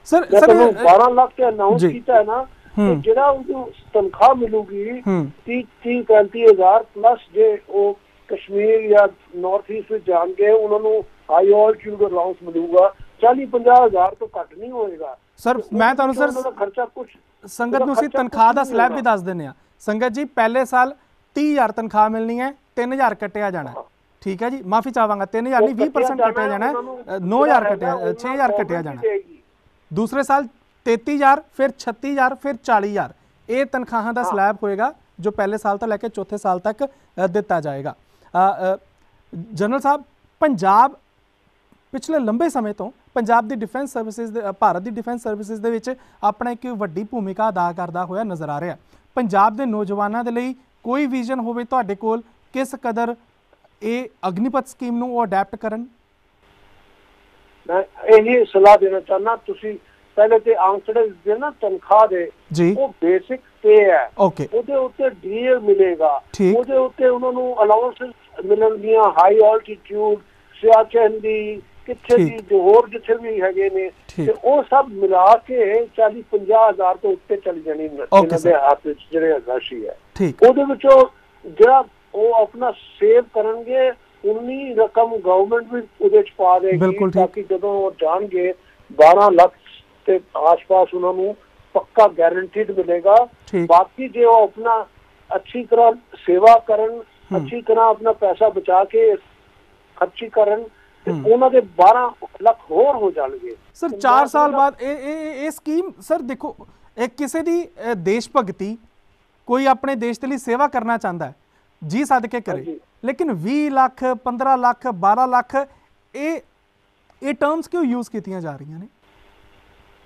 ਸਰ ਸਰ ਤੁਹਾਨੂੰ ਅ, 12 ਲੱਖ ਤੇ ਅਨਾਉਂਸ। ਕੀਤਾ ਹੈ ਨਾ ਹੂੰ। ਜਿਹੜਾ ਉਹਨੂੰ ਤਨਖਾਹ ਮਿਲੂਗੀ ਹੂੰ 30 30 35000 ਪਲੱਸ ਜੇ ਉਹ ਕਸ਼ਮੀਰ ਜਾਂ ਨਾਰਥ ਈਸਟ ਵਿੱਚ ਜਾਣਗੇ ਉਹਨਾਂ ਨੂੰ ਹਾਈ ਆਲਟੀਟਿਊਡ ਅਲਾਉਂਸ ਮਿਲੂਗਾ 40 50000 ਤੋਂ ਘੱਟ ਨਹੀਂ ਹੋਏਗਾ ਸਰ ਤੇ ਮੈਂ ਤੁਹਾਨੂੰ ਸਰ ਖਰਚਾ ਕੁਝ ਸੰਗਤ ਨੂੰ ਖਰਚਾ ਤਨਖਾਹ ਦਾ ਸਲੈਬ ਵੀ। ਦੱਸ ਦਿੰਨੇ ਆ ਸੰਗਤ ਜੀ ਪਹਿਲੇ ਸਾਲ 30000 ਤਨਖਾਹ ਮਿਲਣੀ ਹੈ 3000 ਕੱਟਿਆ ਜਾਣਾ। ਠੀਕ ਹੈ ਜੀ ਮਾਫੀ ਚਾਹਾਂਗਾ 3000 ਨਹੀਂ 20% ਕੱਟਿਆ ਜਾਣਾ ਹੈ, ਅ, 9000 ਕੱਟਿਆ ਅ, 6000 ਕੱਟਿਆ ਜਾਣਾ। ਦੂਸਰੇ ਸਾਲ 33000 ਫਿਰ 36000 ਫਿਰ 40000 ਇਹ ਤਨਖਾਹਾਂ ਦਾ ਸਲੈਬ ਹੋਏਗਾ ਜੋ ਪਹਿਲੇ ਸਾਲ ਤੋਂ ਲੈ ਕੇ ਚੌਥੇ ਸਾਲ ਤੱਕ ਦਿੱਤਾ ਜਾਏਗਾ। ਜਨਰਲ ਸਾਹਿਬ ਪੰਜਾਬ ਪਿਛਲੇ ਲੰਬੇ ਸਮੇਂ ਤੋਂ ਪੰਜਾਬ ਦੀ ਡਿਫੈਂਸ ਸਰਵਿਸਿਜ਼ ਦੇ ਭਾਰਤ ਦੀ ਡਿਫੈਂਸ ਸਰਵਿਸਿਜ਼ ਦੇ ਵਿੱਚ ਆਪਣਾ ਇੱਕ ਵੱਡੀ ਭੂਮਿਕਾ ਅਦਾ ਕਰਦਾ ਹੋਇਆ ਨਜ਼ਰ ਆ ਰਿਹਾ। ਪੰਜਾਬ ਦੇ ਨੌਜਵਾਨਾਂ ਦੇ ਲਈ ਕੋਈ ਵਿਜ਼ਨ ਹੋਵੇ ਤੁਹਾਡੇ ਕੋਲ ਕਿਸ ਕਦਰ ਇਹ ਅਗਨੀਪਥ ਸਕੀਮ ਨੂੰ ਉਹ ਅਡਾਪਟ ਕਰਨ? ਮੈਂ ਇਹੀ ਸਲਾਹ ਦੇਣਾ ਚਾਹੁੰਦਾ ਤੁਸੀਂ ਪਹਿਲੇ ਤੇ ਆਂਕੜੇ ਦੇ ਨਾ ਤਨਖਾਹ ਦੇ ਉਹ ਬੇਸਿਕ ਪੇ ਹੈ ਉਹਦੇ ਉੱਤੇ ਡੀਏ ਮਿਲੇਗਾ। ਉਹਦੇ ਉੱਤੇ ਉਹਨਾਂ ਨੂੰ ਅਲਾਉਂਸਸ ਮਿਲਣਗੀਆਂ ਹਾਈ ਆਲਟੀਟਿਊਡ ਸਿਆਚਨ ਦੀ ਕਿੱਥੇ। ਦੀ ਜੋ ਹੋਰ ਜਿੱਥੇ ਵੀ ਹੈਗੇ ਨੇ। ਤੇ ਉਹ ਸਭ ਮਿਲਾ ਕੇ 40 50 ਹਜ਼ਾਰ ਤੋਂ ਉੱਤੇ ਚਲੀ ਜਾਣੀ ਇਹਨਾਂ. ਦੇ ਹੱਥ ਵਿੱਚ ਜਿਹੜੇ ਰਾਸ਼ੀ ਹੈ ਉਹਦੇ ਵਿੱਚੋਂ ਜਿਹੜਾ ਉਹ ਆਪਣਾ ਸੇਵ ਕਰਨਗੇ ਉਨੀ ਰਕਮ ਗਵਰਨਮੈਂਟ ਵੀ ਉਹਦੇ ਚ ਪਾ ਦੇਗੀ। ਤਾਂ ਕਿ ਜਦੋਂ ਉਹ ਜਾਣਗੇ 12 ਲੱਖ ਤੇ ਆਸ-ਪਾਸ ਉਹਨਾਂ ਨੂੰ ਪੱਕਾ ਗਾਰੰਟੀਡ ਮਿਲੇਗਾ। ਬਾਕੀ ਜੇ ਉਹ ਆਪਣਾ ਅੱਛੀ ਤਰ੍ਹਾਂ ਸੇਵਾ ਕਰਨ ਅੱਛੀ ਤਰ੍ਹਾਂ ਆਪਣਾ ਪੈਸਾ ਬਚਾ ਕੇ ਖਰਚੀ ਕਰਨ ਤੇ ਉਹਨਾਂ ਦੇ 12 ਲੱਖ ਹੋਰ ਹੋ ਜਾਣਗੇ। ਸਰ ਤੇ 4 ਮੈਂ ਸਾਲ ਬਾਅਦ ਇਹ ਇਹ ਇਹ ਸਕੀਮ ਸਰ ਦੇਖੋ ਇਹ ਕਿਸੇ ਦੀ ਦੇਸ਼ ਭਗਤੀ ਕੋਈ ਆਪਣੇ ਦੇਸ਼ ਦੇ ਲਈ ਸੇਵਾ ਕਰਨਾ ਚਾਹੁੰਦਾ ਹੈ ਜੀ ਸਦਕੇ ਕਰੇ। ਲੇਕਿਨ 20 ਲੱਖ 15 ਲੱਖ 12 ਲੱਖ ਇਹ ਇਹ ਟਰਮਸ ਕਿਉਂ ਯੂਜ਼ ਕੀਤੀਆਂ ਜਾ ਰਹੀਆਂ ਨੇ?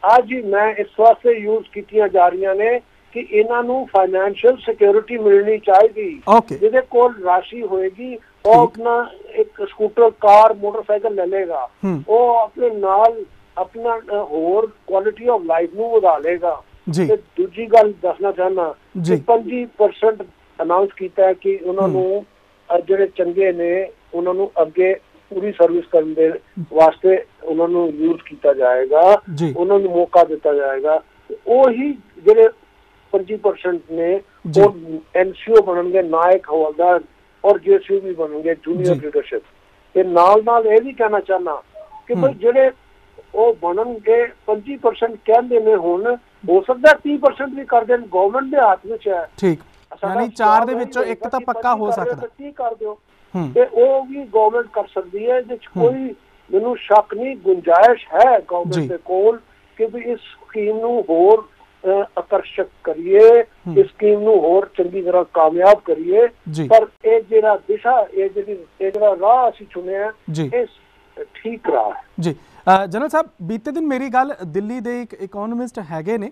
ਅੱਜ ਮੈਂ ਇਸ ਵਾਸਤੇ ਯੂਜ਼ ਕੀਤੀਆਂ ਜਾ ਰਹੀਆਂ ਨੇ ਕਿ ਇਹਨਾਂ ਨੂੰ ਫਾਈਨੈਂਸ਼ੀਅਲ ਸਿਕਿਉਰਿਟੀ ਮਿਲਣੀ ਚਾਹੀਦੀ। ਜਿਹਦੇ ਕੋਲ ਰਾਸ਼ੀ ਹੋਏਗੀ ਉਹ ਆਪਣਾ ਇੱਕ ਸਕੂਟਰ ਕਾਰ ਮੋਟਰਸਾਈਕਲ ਲੈ ਲੇਗਾ। ਉਹ ਆਪਣੇ ਨਾਲ ਆਪਣਾ ਹੋਰ ਕੁਆਲਿਟੀ ਆਫ ਲਾਈਫ ਨੂੰ ਵਧਾ ਲੇਗਾ ਤੇ ਦੂਜੀ ਗੱਲ ਦੱਸਣਾ ਚਾਹਨਾ ਜੀ। 25% ਅਨਾਉਂਸ ਕੀਤਾ ਹੈ ਕਿ ਉਹਨਾਂ ਨੂੰ ਜਿਹੜੇ ਚੰਗੇ ਨੇ ਉਹਨਾਂ ਨੂੰ ਅੱਗੇ ਪੂਰੀ ਸਰਵਿਸ ਕਰਨ ਦੇ ਵਾਸਤੇ ਉਹਨਾਂ ਨੂੰ ਯੂਜ਼ ਕੀਤਾ ਜਾਏਗਾ। ਉਹਨਾਂ ਨੂੰ ਮੌਕਾ ਦਿੱਤਾ ਜਾਏਗਾ। ਉਹੀ ਜਿਹੜੇ 25% ਨੇ। ਉਹ ਐਨਸੀਓ ਬਣਨਗੇ ਨਾਇਕ ਹਵਾਲਦਾਰ ਔਰ ਜੀਸੀਬੀ ਬਣਨਗੇ ਜੂਨੀਅਰ। ਲੀਡਰਸ਼ਿਪ ਤੇ ਨਾਲ ਨਾਲ ਇਹ ਵੀ ਕਹਿਣਾ ਚਾਹਨਾ ਕਿ ਭਈ ਜਿਹੜੇ ਉਹ ਬਣਨਗੇ 25% ਕਹਿੰਦੇ ਨੇ ਹੁਣ ਹੋ ਸਕਦਾ 30% ਵੀ ਕਰ ਦੇਣ ਗਵਰਨਮੈਂਟ ਦੇ ਹੱਥ ਵਿੱਚ ਹੈ। ਠੀਕ। ਯਾਨੀ ਸਵਾਲ 4 ਦੇ ਵਿੱਚੋਂ ਇੱਕ ਤਾਂ ਪੱਕਾ ਹੋ 25 ਕਰ ਰਹੇ ਸਕਦਾ। ਤਾਂ 30 ਕਰ ਦਿਓ? ਤੇ ਉਹ ਵੀ ਗਵਰਨਮੈਂਟ ਕਰ ਸਕਦੀ ਹੈ ਜਿਸ ਕੋਈ ਮੈਨੂੰ ਸ਼ੱਕ ਨਹੀਂ ਗੁੰਜਾਇਸ਼ ਹੈ। ਗਵਰਨਮੈਂਟ ਦੇ ਕੋਲ ਕਿ ਵੀ ਇਸ ਸਕੀਮ ਨੂੰ ਹੋਰ ਆਕਰਸ਼ਕ ਕਰੀਏ ਇਸ ਸਕੀਮ ਨੂੰ ਹੋਰ ਚੰਗੀ ਤਰ੍ਹਾਂ ਕਾਮਯਾਬ ਕਰੀਏ। ਪਰ ਇਹ ਜਿਹੜਾ ਦਿਸ਼ਾ ਇਹ ਜਿਹੜੀ ਇਹ ਜਿਹੜਾ ਰਾਹ ਅਸੀਂ ਚੁਣਿਆ। ਇਹ ਠੀਕ ਰਾਹ ਹੈ ਜੀ ਜਨਰਲ ਸਾਹਿਬ, ਬੀਤੇ ਦਿਨ ਮੇਰੀ ਗੱਲ ਦਿੱਲੀ ਦੇ ਇੱਕ ਇਕਨੋਮਿਸਟ ਹੈਗੇ ਨੇ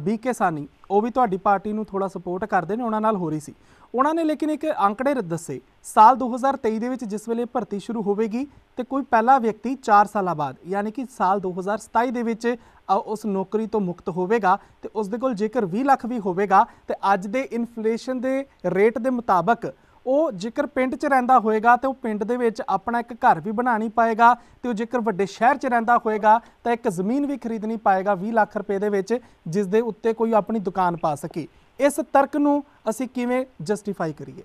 ਬੀਕੇ ਸਾਨੀ। ਉਹ ਵੀ ਤੁਹਾਡੀ ਪਾਰਟੀ ਨੂੰ ਥੋੜਾ ਸਪੋਰਟ ਕਰਦੇ ਨੇ, ਉਹਨਾਂ ਨਾਲ ਹੋ ਰਹੀ ਸੀ। ਉਹਨਾਂ ਨੇ ਲੇਕਿਨ ਇੱਕ ਅੰਕੜੇ ਦੱਸੇ, ਸਾਲ 2023 ਦੇ ਵਿੱਚ ਜਿਸ ਵੇਲੇ ਭਰਤੀ ਸ਼ੁਰੂ ਹੋਵੇਗੀ ਤੇ ਕੋਈ ਪਹਿਲਾ ਵਿਅਕਤੀ 4 ਸਾਲਾਂ ਬਾਅਦ, ਯਾਨੀ ਕਿ ਸਾਲ 2027 ਦੇ ਵਿੱਚ ਉਸ ਨੌਕਰੀ ਤੋਂ ਮੁਕਤ ਹੋਵੇਗਾ ਤੇ ਉਸ ਦੇ ਕੋਲ ਜੇਕਰ 20 ਲੱਖ ਵੀ ਹੋਵੇਗਾ, ਤੇ ਅੱਜ ਦੇ ਇਨਫਲੇਸ਼ਨ ਦੇ ਰੇਟ ਦੇ ਮੁਤਾਬਕ ਉਹ ਜੇਕਰ ਪਿੰਡ 'ਚ ਰਹਿੰਦਾ ਹੋਏਗਾ ਤੇ ਉਹ ਪਿੰਡ ਦੇ ਵਿੱਚ ਆਪਣਾ ਇੱਕ ਘਰ ਵੀ ਬਣਾ ਪਾਏਗਾ ਤੇ ਉਹ ਜੇਕਰ ਵੱਡੇ ਸ਼ਹਿਰ 'ਚ ਰਹਿੰਦਾ ਹੋਏਗਾ ਤਾਂ ਇੱਕ ਜ਼ਮੀਨ ਵੀ ਖਰੀਦਣੀ ਪਾਏਗਾ 20 ਲੱਖ ਰੁਪਏ ਦੇ ਵਿੱਚ, ਜਿਸ ਦੇ ਉੱਤੇ ਕੋਈ ਆਪਣੀ ਦੁਕਾਨ ਪਾ ਸਕੇ। ਇਸ ਤਰਕ ਨੂੰ ਅਸੀਂ ਕਿਵੇਂ ਜਸਟੀਫਾਈ ਕਰੀਏ?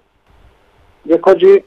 ਦੇਖੋ ਜੀ,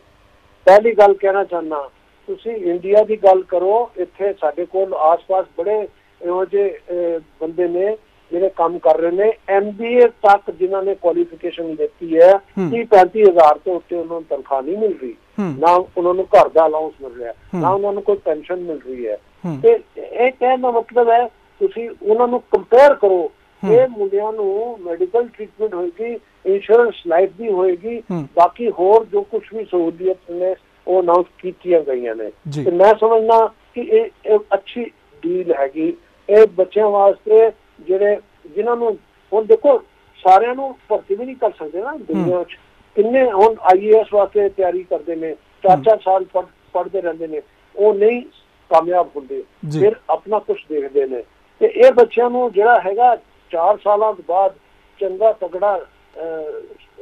ਪਹਿਲੀ ਗੱਲ ਕਹਿਣਾ ਚਾਹੁੰਦਾ, ਤੁਸੀਂ ਇੰਡੀਆ ਦੀ ਗੱਲ ਕਰੋ, ਇੱਥੇ ਸਾਡੇ ਕੋਲ ਆਸ-ਪਾਸ ਬੜੇ ਇਹੋ ਜਿਹੇ ਬੰਦੇ ਨੇ ਜਿਹੜੇ ਕੰਮ ਕਰ ਰਹੇ ਨੇ ਐਮਬੀਏ ਤੱਕ ਜਿਨ੍ਹਾਂ ਨੇ ਕੁਆਲੀਫਿਕੇਸ਼ਨ ਦਿੱਤੀ ਹੈ ਹੂੰ। 30 35000 ਤੋਂ ਉੱਤੇ ਉਹਨਾਂ ਨੂੰ ਤਨਖਾਹ ਨਹੀਂ ਮਿਲ ਰਹੀ। ਨਾ ਉਹਨਾਂ ਨੂੰ ਘਰ ਦਾ ਅਲਾਉਂਸ ਮਿਲ ਰਿਹਾ। ਨਾ ਉਹਨਾਂ ਨੂੰ ਕੋਈ ਪੈਨਸ਼ਨ ਮਿਲ ਰਹੀ ਹੈ। ਤੇ ਇਹ ਕਹਿਣ ਦਾ ਮਤਲਬ ਹੈ ਤੁਸੀਂ ਉਹਨਾਂ ਨੂੰ ਕੰਪੇਅਰ ਕਰੋ ਇਹ ਮੁੰਡਿਆਂ ਨੂੰ ਮੈਡੀਕਲ ਟ੍ਰੀਟਮੈਂਟ ਹੋਏਗੀ ਇੰਸ਼ੋਰੈਂਸ ਲਾਈਫ ਦੀ ਹੋਏਗੀ। ਬਾਕੀ ਹੋਰ ਜੋ ਕੁਝ ਵੀ ਸਹੂਲੀਅਤ ਨੇ ਉਹ ਅਨਾਉਂਸ ਕੀਤੀਆਂ ਗਈਆਂ ਨੇ। ਤੇ ਮੈਂ ਸਮਝਦਾ ਕਿ ਇਹ ਅੱਛੀ ਡੀਲ ਹੈਗੀ ਇਹ ਬੱਚਿਆਂ ਵਾਸਤੇ ਜਿਹੜੇ ਜਿਨ੍ਹਾਂ ਨੂੰ ਹੁਣ ਦੇਖੋ ਸਾਰਿਆਂ ਨੂੰ ਭਰਤੀ ਵੀ ਨਹੀਂ ਕਰ ਸਕਦੇ ਨਾ ਦੁਨੀਆ 'ਚ। ਕਿੰਨੇ ਹੁਣ ਆਈਏਐਸ ਵਾਸਤੇ ਤਿਆਰੀ ਕਰਦੇ ਨੇ ਚਾਰ ਚਾਰ ਸਾਲ ਪੜ੍ਹ- ਪੜ੍ਹਦੇ ਰਹਿੰਦੇ ਨੇ ਉਹ ਨਹੀਂ ਕਾਮਯਾਬ ਹੁੰਦੇ। ਫਿਰ ਆਪਣਾ ਕੁਝ ਦੇਖਦੇ ਨੇ। ਤੇ ਇਹ ਬੱਚਿਆਂ ਨੂੰ ਜਿਹੜਾ ਹੈਗਾ 4 ਸਾਲਾਂ ਤੋਂ ਬਾਅਦ ਚੰਗਾ ਤਗੜਾ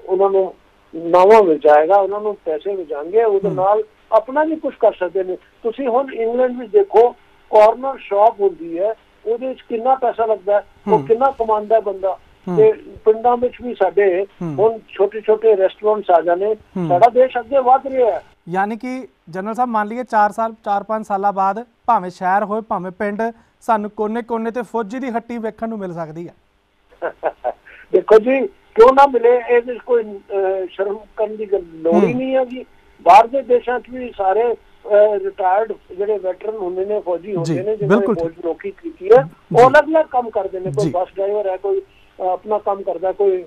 ਉਹਨਾਂ ਨੂੰ ਨਾਵਾਂ ਮਿਲ ਜਾਏਗਾ ਉਹਨਾਂ ਨੂੰ ਪੈਸੇ ਮਿਲ ਜਾਣਗੇ ਉਹਦੇ ਨਾਲ ਆਪਣਾ ਵੀ ਕੁਝ ਕਰ ਸਕਦੇ ਨੇ। ਤੁਸੀਂ ਹੁਣ ਇੰਗਲੈਂਡ ਵਿੱਚ ਦੇਖੋ ਕਾਰਨਰ ਸ਼ਾਪ ਹੁੰਦੀ ਹੈ ਉਹਦੇ ਵਿੱਚ ਕਿੰਨਾ ਪੈਸਾ ਲੱਗਦਾ ਹੈ ਉਹ ਕਿੰਨਾ ਕਮਾਉਂਦਾ ਹੈ ਬੰਦਾ। ਤੇ ਪਿੰਡਾਂ ਵਿੱਚ ਵੀ ਸਾਡੇ ਹੁਣ ਛੋਟੇ ਛੋਟੇ ਰੈਸਟੋਰੈਂਟਸ ਆ ਜਾਣੇ ਸਾਡਾ ਦੇਸ਼ ਅੱਗੇ ਵਧ ਰਿਹਾ ਹੈ। ਯਾਨੀ ਕਿ ਜਨਰਲ ਸਾਹਿਬ ਮੰਨ ਲਈਏ 4 ਸਾਲ 4-5 ਸਾਲਾਂ ਬਾਅਦ ਭਾਵੇਂ ਸ਼ਹਿਰ ਹੋਏ ਭਾਵੇਂ ਪਿੰਡ ਸਾਨੂੰ ਕੋਨੇ-ਕੋਨੇ ਤੇ ਫੌਜੀ ਦੀ ਹੱਟੀ ਵੇਖਣ ਨੂੰ ਮਿਲ ਸਕਦੀ ਹੈ। ਦੇਖੋ ਜੀ ਕਿਉਂ ਨਾ ਮਿਲੇ? ਇਹਦੇ ਕੋਈ ਸ਼ਰਮ ਕਰਨ ਦੀ ਗੱਲ ਲੋੜ ਹੀ। ਨਹੀਂ ਹੈਗੀ। ਬਾਹਰ ਦੇ ਦੇਸ਼ਾਂ 'ਚ ਵੀ ਸਾਰੇ ਰਿਟਾਇਰਡ ਜਿਹੜੇ ਵੈਟਰਨ ਹੁੰਦੇ ਨੇ ਫੌਜੀ ਹੁੰਦੇ ਨੇ ਜਿਨ੍ਹਾਂ ਨੇ ਫੌਜ ਨੌਕਰੀ ਕੀਤੀ ਹੈ। ਉਹ ਅਲੱਗ-ਅਲੱਗ ਕੰਮ ਕਰਦੇ ਨੇ ਕੋਈ। ਬੱਸ ਡਰਾਈਵਰ ਹੈ ਕੋਈ ਆਪਣਾ ਕੰਮ ਕਰਦਾ ਕੋਈ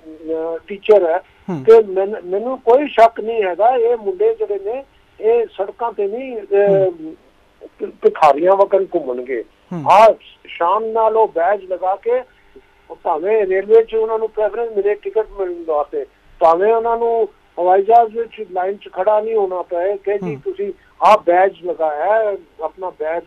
ਟੀਚਰ ਹੈ। ਤੇ ਮੈਨ- ਕੋਈ ਸ਼ੱਕ ਨਹੀਂ ਹੈਗਾ ਇਹ ਮੁੰਡੇ ਜਿਹੜੇ ਨੇ ਇਹ ਸੜਕਾਂ ਤੇ ਨਹੀਂ ਭਿਖਾਰੀਆਂ ਵਕਨ ਘੁੰਮਣਗੇ। ਆ ਸ਼ਾਮ ਨਾਲ ਉਹ ਬੈਜ ਲਗਾ ਕੇ ਭਾਵੇਂ ਰੇਲਵੇ 'ਚ ਉਹਨਾਂ ਨੂੰ ਪ੍ਰੈਫਰੈਂਸ ਮਿਲੇ ਟਿਕਟ ਮਿਲਣ ਵਾਸਤੇ ਭਾਵੇਂ ਉਹਨਾਂ ਨੂੰ ਹਵਾਈ ਜਹਾਜ਼ ਵਿੱਚ ਲਾਈਨ 'ਚ ਖੜਾ ਨਹੀਂ ਹੋਣਾ ਪਏ ਕਿ ਜੀ। ਤੁਸੀਂ ਆਹ ਬੈਜ ਲਗਾਇਆ ਹੈ, ਆਪਣਾ ਬੈਜ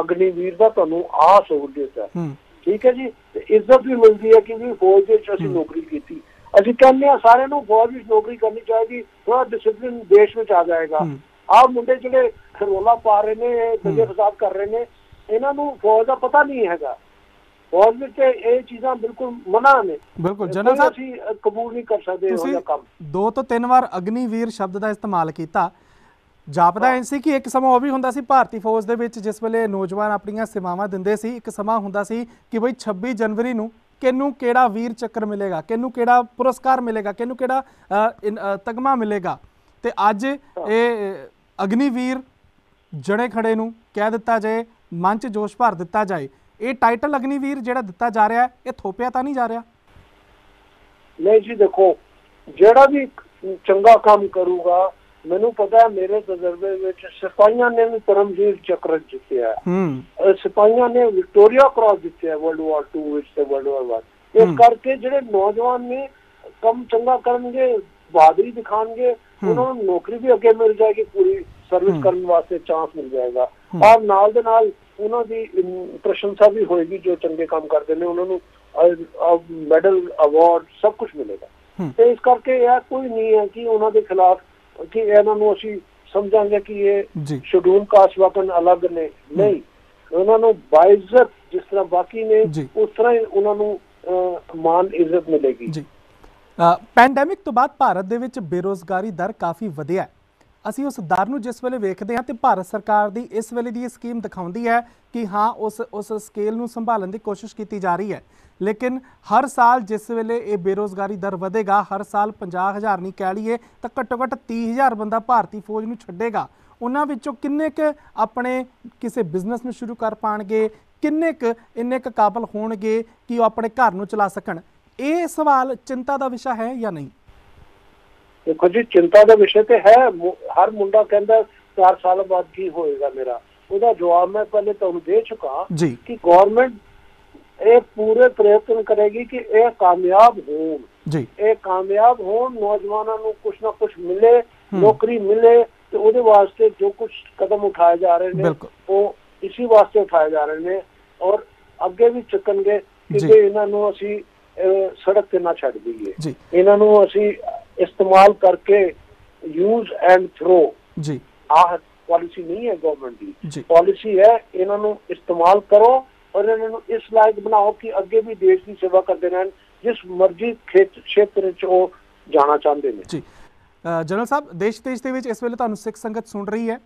ਅਗਨੀਵੀਰ ਦਾ ਤੁਹਾਨੂੰ ਆਹ ਸਹੂਲੀਅਤ ਹੈ। ਠੀਕ ਹੈ ਜੀ? ਤੇ ਇੱਜ਼ਤ ਵੀ ਮਿਲਦੀ ਹੈ ਕਿ ਵੀ ਫੌਜ ਦੇ ਵਿੱਚ ਅਸੀਂ। ਨੌਕਰੀ ਕੀਤੀ। ਅਸੀਂ ਕਹਿੰਦੇ ਆ ਸਾਰਿਆਂ ਨੂੰ ਫੌਜ ਵਿੱਚ ਨੌਕਰੀ ਕਰਨੀ ਚਾਹੀਦੀ ਥੋੜਾ ਡਿਸਪਲਿਨ ਦੇਸ਼ ਵਿੱਚ ਆ ਜਾਏਗਾ। ਆਹ ਮੁੰਡੇ ਜਿਹੜੇ ਖਰੋਲਾ ਪਾ ਰਹੇ ਨੇ ਦੰਗੇ ਫਸਾਦ ਕਰ ਰਹੇ ਨੇ ਇਹਨਾਂ ਨੂੰ ਫੌਜ ਦਾ ਪਤਾ ਨਹੀਂ ਹੈਗਾ। ਫੌਜ ਵਿੱਚ ਇਹ ਚੀਜ਼ਾਂ ਬਿਲਕੁਲ ਮਨਾ ਨੇ। ਬਿਲਕੁਲ ਜਨਰਲ ਸਾਹਿਬ ਅਸੀਂ ਕਬੂਲ ਨਹੀਂ ਕਰ ਸਕਦੇ ਜਿਹਾ ਕੰਮ। ਦੋ ਤੋਂ ਤਿੰਨ ਵਾਰ ਅਗਨੀਵੀਰ ਸ਼ਬਦ ਦਾ ਇਸਤੇਮਾਲ ਕੀਤਾ। ਜਾਪਦਾ ਐ ਸੀ ਕਿ ਇੱਕ ਸਮਾਂ ਉਹ ਵੀ ਹੁੰਦਾ ਸੀ ਭਾਰਤੀ ਫੌਜ ਦੇ ਵਿੱਚ ਜਿਸ ਵੇਲੇ ਨੌਜਵਾਨ ਆਪਣੀਆਂ ਸੇਵਾਵਾਂ ਦਿੰਦੇ ਸੀ ਇੱਕ ਸਮਾਂ ਹੁੰਦਾ ਸੀ ਕਿ ਬਈ 26 ਜਨਵਰੀ ਨੂੰ ਕਿਹਨੂੰ ਕਿਹੜਾ ਵੀਰ ਚੱਕਰ ਮਿਲੇਗਾ ਕਿਹਨੂੰ ਕਿਹੜਾ ਪੁਰਸਕਾਰ ਮਿਲੇਗਾ ਕਿਹਨੂੰ ਕਿਹੜਾ ਤਗਮਾ ਮਿਲੇਗਾ। ਤੇ ਅੱਜ ਇਹ ਅਗਨੀਵੀਰ ਜਣੇ ਖੜੇ ਨੂੰ ਕਹਿ ਦਿੱਤਾ ਜਾਏ ਮਨ 'ਚ ਜੋਸ਼ ਭਰ ਦਿੱਤਾ ਜਾਏ। ਇਹ ਟਾਈਟਲ ਅਗਨੀਵੀਰ ਜਿਹੜਾ ਦਿੱਤਾ ਜਾ ਰਿਹਾ ਇਹ ਥੋਪਿਆ ਤਾਂ ਨਹੀਂ ਜਾ ਰਿਹਾ? ਨਹੀਂ ਜੀ ਦੇਖੋ ਜਿਹੜਾ ਵੀ ਚੰਗਾ ਕੰਮ ਕਰੂਗਾ ਮੈਨੂੰ ਪਤਾ ਹੈ ਮੇਰੇ ਤਜਰਬੇ ਵਿੱਚ ਸਿਪਾਹੀਆਂ ਨੇ ਵੀ ਪਰਮਵੀਰ ਚੱਕਰ ਜਿੱਤਿਆ ਹੈ ਸਿਪਾਹੀਆਂ ਨੇ ਵਿਕਟੋਰੀਆ ਕ੍ਰਾਸ ਜਿੱਤਿਆ ਵਰਲਡ ਵਾਰ 2 ਵਿੱਚ ਤੇ ਵਰਲਡ ਵਾਰ 1 ਇਸ। ਕਰਕੇ ਜਿਹੜੇ ਨੌਜਵਾਨ ਨੇ ਕੰਮ ਚੰਗਾ ਕਰਨਗੇ ਬਹਾਦਰੀ ਦਿਖਾਣਗੇ ਉਹਨਾਂ ਨੂੰ ਨੌਕਰੀ ਵੀ ਅੱਗੇ ਮਿਲ ਜਾਏਗੀ ਪੂਰੀ। ਸਰਵਿਸ ਕਰਨ ਵਾਸਤੇ ਚਾਂਸ ਮਿਲ ਜਾਏਗਾ। ਔਰ ਨਾਲ ਦੇ ਨਾਲ ਉਹਨਾਂ ਦੀ ਪ੍ਰਸ਼ੰਸਾ ਵੀ ਹੋਏਗੀ ਜੋ ਚੰਗੇ ਕੰਮ ਕਰਦੇ ਨੇ ਉਹਨਾਂ ਨੂੰ ਮੈਡਲ ਅਵਾਰਡ ਸਭ ਕੁਝ ਮਿਲੇਗਾ। ਤੇ ਇਸ ਕਰਕੇ ਇਹ ਕੋਈ ਨਹੀਂ ਹੈ ਕਿ ਉਹਨਾਂ ਦੇ ਖਿਲਾਫ ਕਿ ਇਹਨਾਂ ਨੂੰ ਅਸੀਂ ਸਮਝਾਂਗੇ ਕਿ ਇਹ ਸ਼ਡਿਊਲ ਕਾਸਟ ਵਕਨ ਅਲੱਗ ਨੇ। ਨਹੀਂ ਉਹਨਾਂ ਨੂੰ ਬਾਇਜ਼ਤ ਜਿਸ ਤਰ੍ਹਾਂ ਬਾਕੀ ਨੇ। ਉਸ ਤਰ੍ਹਾਂ ਹੀ ਉਹਨਾਂ ਨੂੰ ਮਾਨ ਇੱਜ਼ਤ ਮਿਲੇਗੀ। ਜੀ। ਪੈਂਡੈਮਿਕ ਤੋਂ ਬਾਅਦ ਭਾਰਤ ਦੇ ਵਿੱਚ ਬੇਰੋਜ਼ਗਾਰੀ ਦਰ ਕਾਫੀ ਵਧਿਆ ਹੈ। ਅਸੀਂ ਉਸ ਦਰ ਨੂੰ ਜਿਸ ਵੇਲੇ ਵੇਖਦੇ ਹਾਂ ਤੇ ਭਾਰਤ ਸਰਕਾਰ ਦੀ ਇਸ ਵੇਲੇ ਦੀ ਇਹ ਸਕੀਮ ਦਿਖਾਉਂਦੀ ਹੈ ਕਿ ਹਾਂ, ਉਸ ਉਸ ਸਕੇਲ ਨੂੰ ਸੰਭਾਲਣ ਦੀ ਕੋਸ਼ਿਸ਼ ਕੀਤੀ ਜਾ ਰਹੀ ਹੈ। ਲੇਕਿਨ ਹਰ ਸਾਲ ਜਿਸ ਵੇਲੇ ਇਹ ਬੇਰੋਜ਼ਗਾਰੀ ਦਰ ਵਧੇਗਾ, ਹਰ ਸਾਲ 50000 ਨਹੀਂ ਕਹਿ ਲਈਏ, ਤਾਂ ਘੱਟੋ ਘੱਟ 30000 ਬੰਦਾ ਭਾਰਤੀ ਫੌਜ ਨੂੰ ਛੱਡੇਗਾ। ਉਹਨਾਂ ਵਿੱਚੋਂ ਕਿੰਨੇ ਕੁ ਆਪਣੇ ਕਿਸੇ ਬਿਜ਼ਨਸ ਨੂੰ ਸ਼ੁਰੂ ਕਰ ਪਾਣਗੇ, ਕਿੰਨੇ ਕੁ ਇੰਨੇ ਕੁ ਕਾਬਲ ਹੋਣਗੇ ਕਿ ਉਹ ਆਪਣੇ ਘਰ ਨੂੰ ਚਲਾ ਸਕਣ? ਇਹ ਸਵਾਲ ਚਿੰਤਾ ਦਾ ਵਿਸ਼ਾ ਹੈ ਜਾਂ ਨਹੀਂ? ਦੇਖੋ ਜੀ ਚਿੰਤਾ ਦਾ ਵਿਸ਼ੇ ਤੇ ਹੈ ਹਰ ਮੁੰਡਾ ਕਹਿੰਦਾ 4 ਸਾਲ ਬਾਅਦ ਕੀ ਹੋਏਗਾ ਮੇਰਾ। ਉਹਦਾ ਜਵਾਬ ਮੈਂ ਪਹਿਲੇ ਤੁਹਾਨੂੰ ਦੇ ਚੁੱਕਾ ਕਿ ਗਵਰਨਮੈਂਟ ਇਹ ਪੂਰੇ ਪ੍ਰਯਤਨ ਕਰੇਗੀ ਕਿ ਇਹ ਕਾਮਯਾਬ ਹੋਣ। ਜੀ। ਇਹ ਕਾਮਯਾਬ ਹੋਣ ਨੌਜਵਾਨਾਂ ਨੂੰ ਕੁਝ ਨਾ ਕੁਝ ਮਿਲੇ ਨੌਕਰੀ ਮਿਲੇ ਤੇ ਉਹਦੇ ਵਾਸਤੇ ਜੋ ਕੁਝ ਕਦਮ ਉਠਾਏ ਜਾ ਰਹੇ ਨੇ। ਉਹ ਇਸੇ ਵਾਸਤੇ ਉਠਾਏ ਜਾ ਰਹੇ ਨੇ ਔਰ ਅੱਗੇ ਵੀ ਚੱਕਣਗੇ ਕਿ ਇਹਨਾਂ ਨੂੰ ਅਸੀਂ ਸੜਕ ਤੇ ਨਾ ਛੱਡ ਦਈਏ। ਇਹਨਾਂ ਨੂੰ ਅਸੀਂ ਇਸਤੇਮਾਲ ਕਰਕੇ ਯੂਜ਼ ਐਂਡ ਥਰੋ ਜੀ। ਆਹ ਪਾਲਿਸੀ ਨਹੀਂ ਹੈ ਗਵਰਨਮੈਂਟ ਦੀ। ਪਾਲਿਸੀ ਹੈ ਇਹਨਾਂ ਨੂੰ ਇਸਤੇਮਾਲ ਕਰੋ ਔਰ ਇਹਨਾਂ ਨੂੰ ਇਸ ਲਾਇਕ ਬਣਾਓ ਕਿ ਅੱਗੇ ਵੀ ਦੇਸ਼ ਦੀ ਸੇਵਾ ਕਰਦੇ ਰਹਿਣ ਜਿਸ ਮਰਜ਼ੀ ਖੇਤ ਖੇਤਰ ਵਿੱਚ ਉਹ ਜਾਣਾ ਚਾਹੁੰਦੇ ਨੇ। ਜੀ। ਜਨਰਲ ਸਾਹਿਬ, ਦੇਸ਼ ਦੇਸ਼ ਦੇ ਵਿੱਚ ਇਸ ਵੇਲੇ ਤੁਹਾਨੂੰ ਸਿੱਖ ਸੰਗਤ ਸੁਣ ਰਹੀ ਹੈ।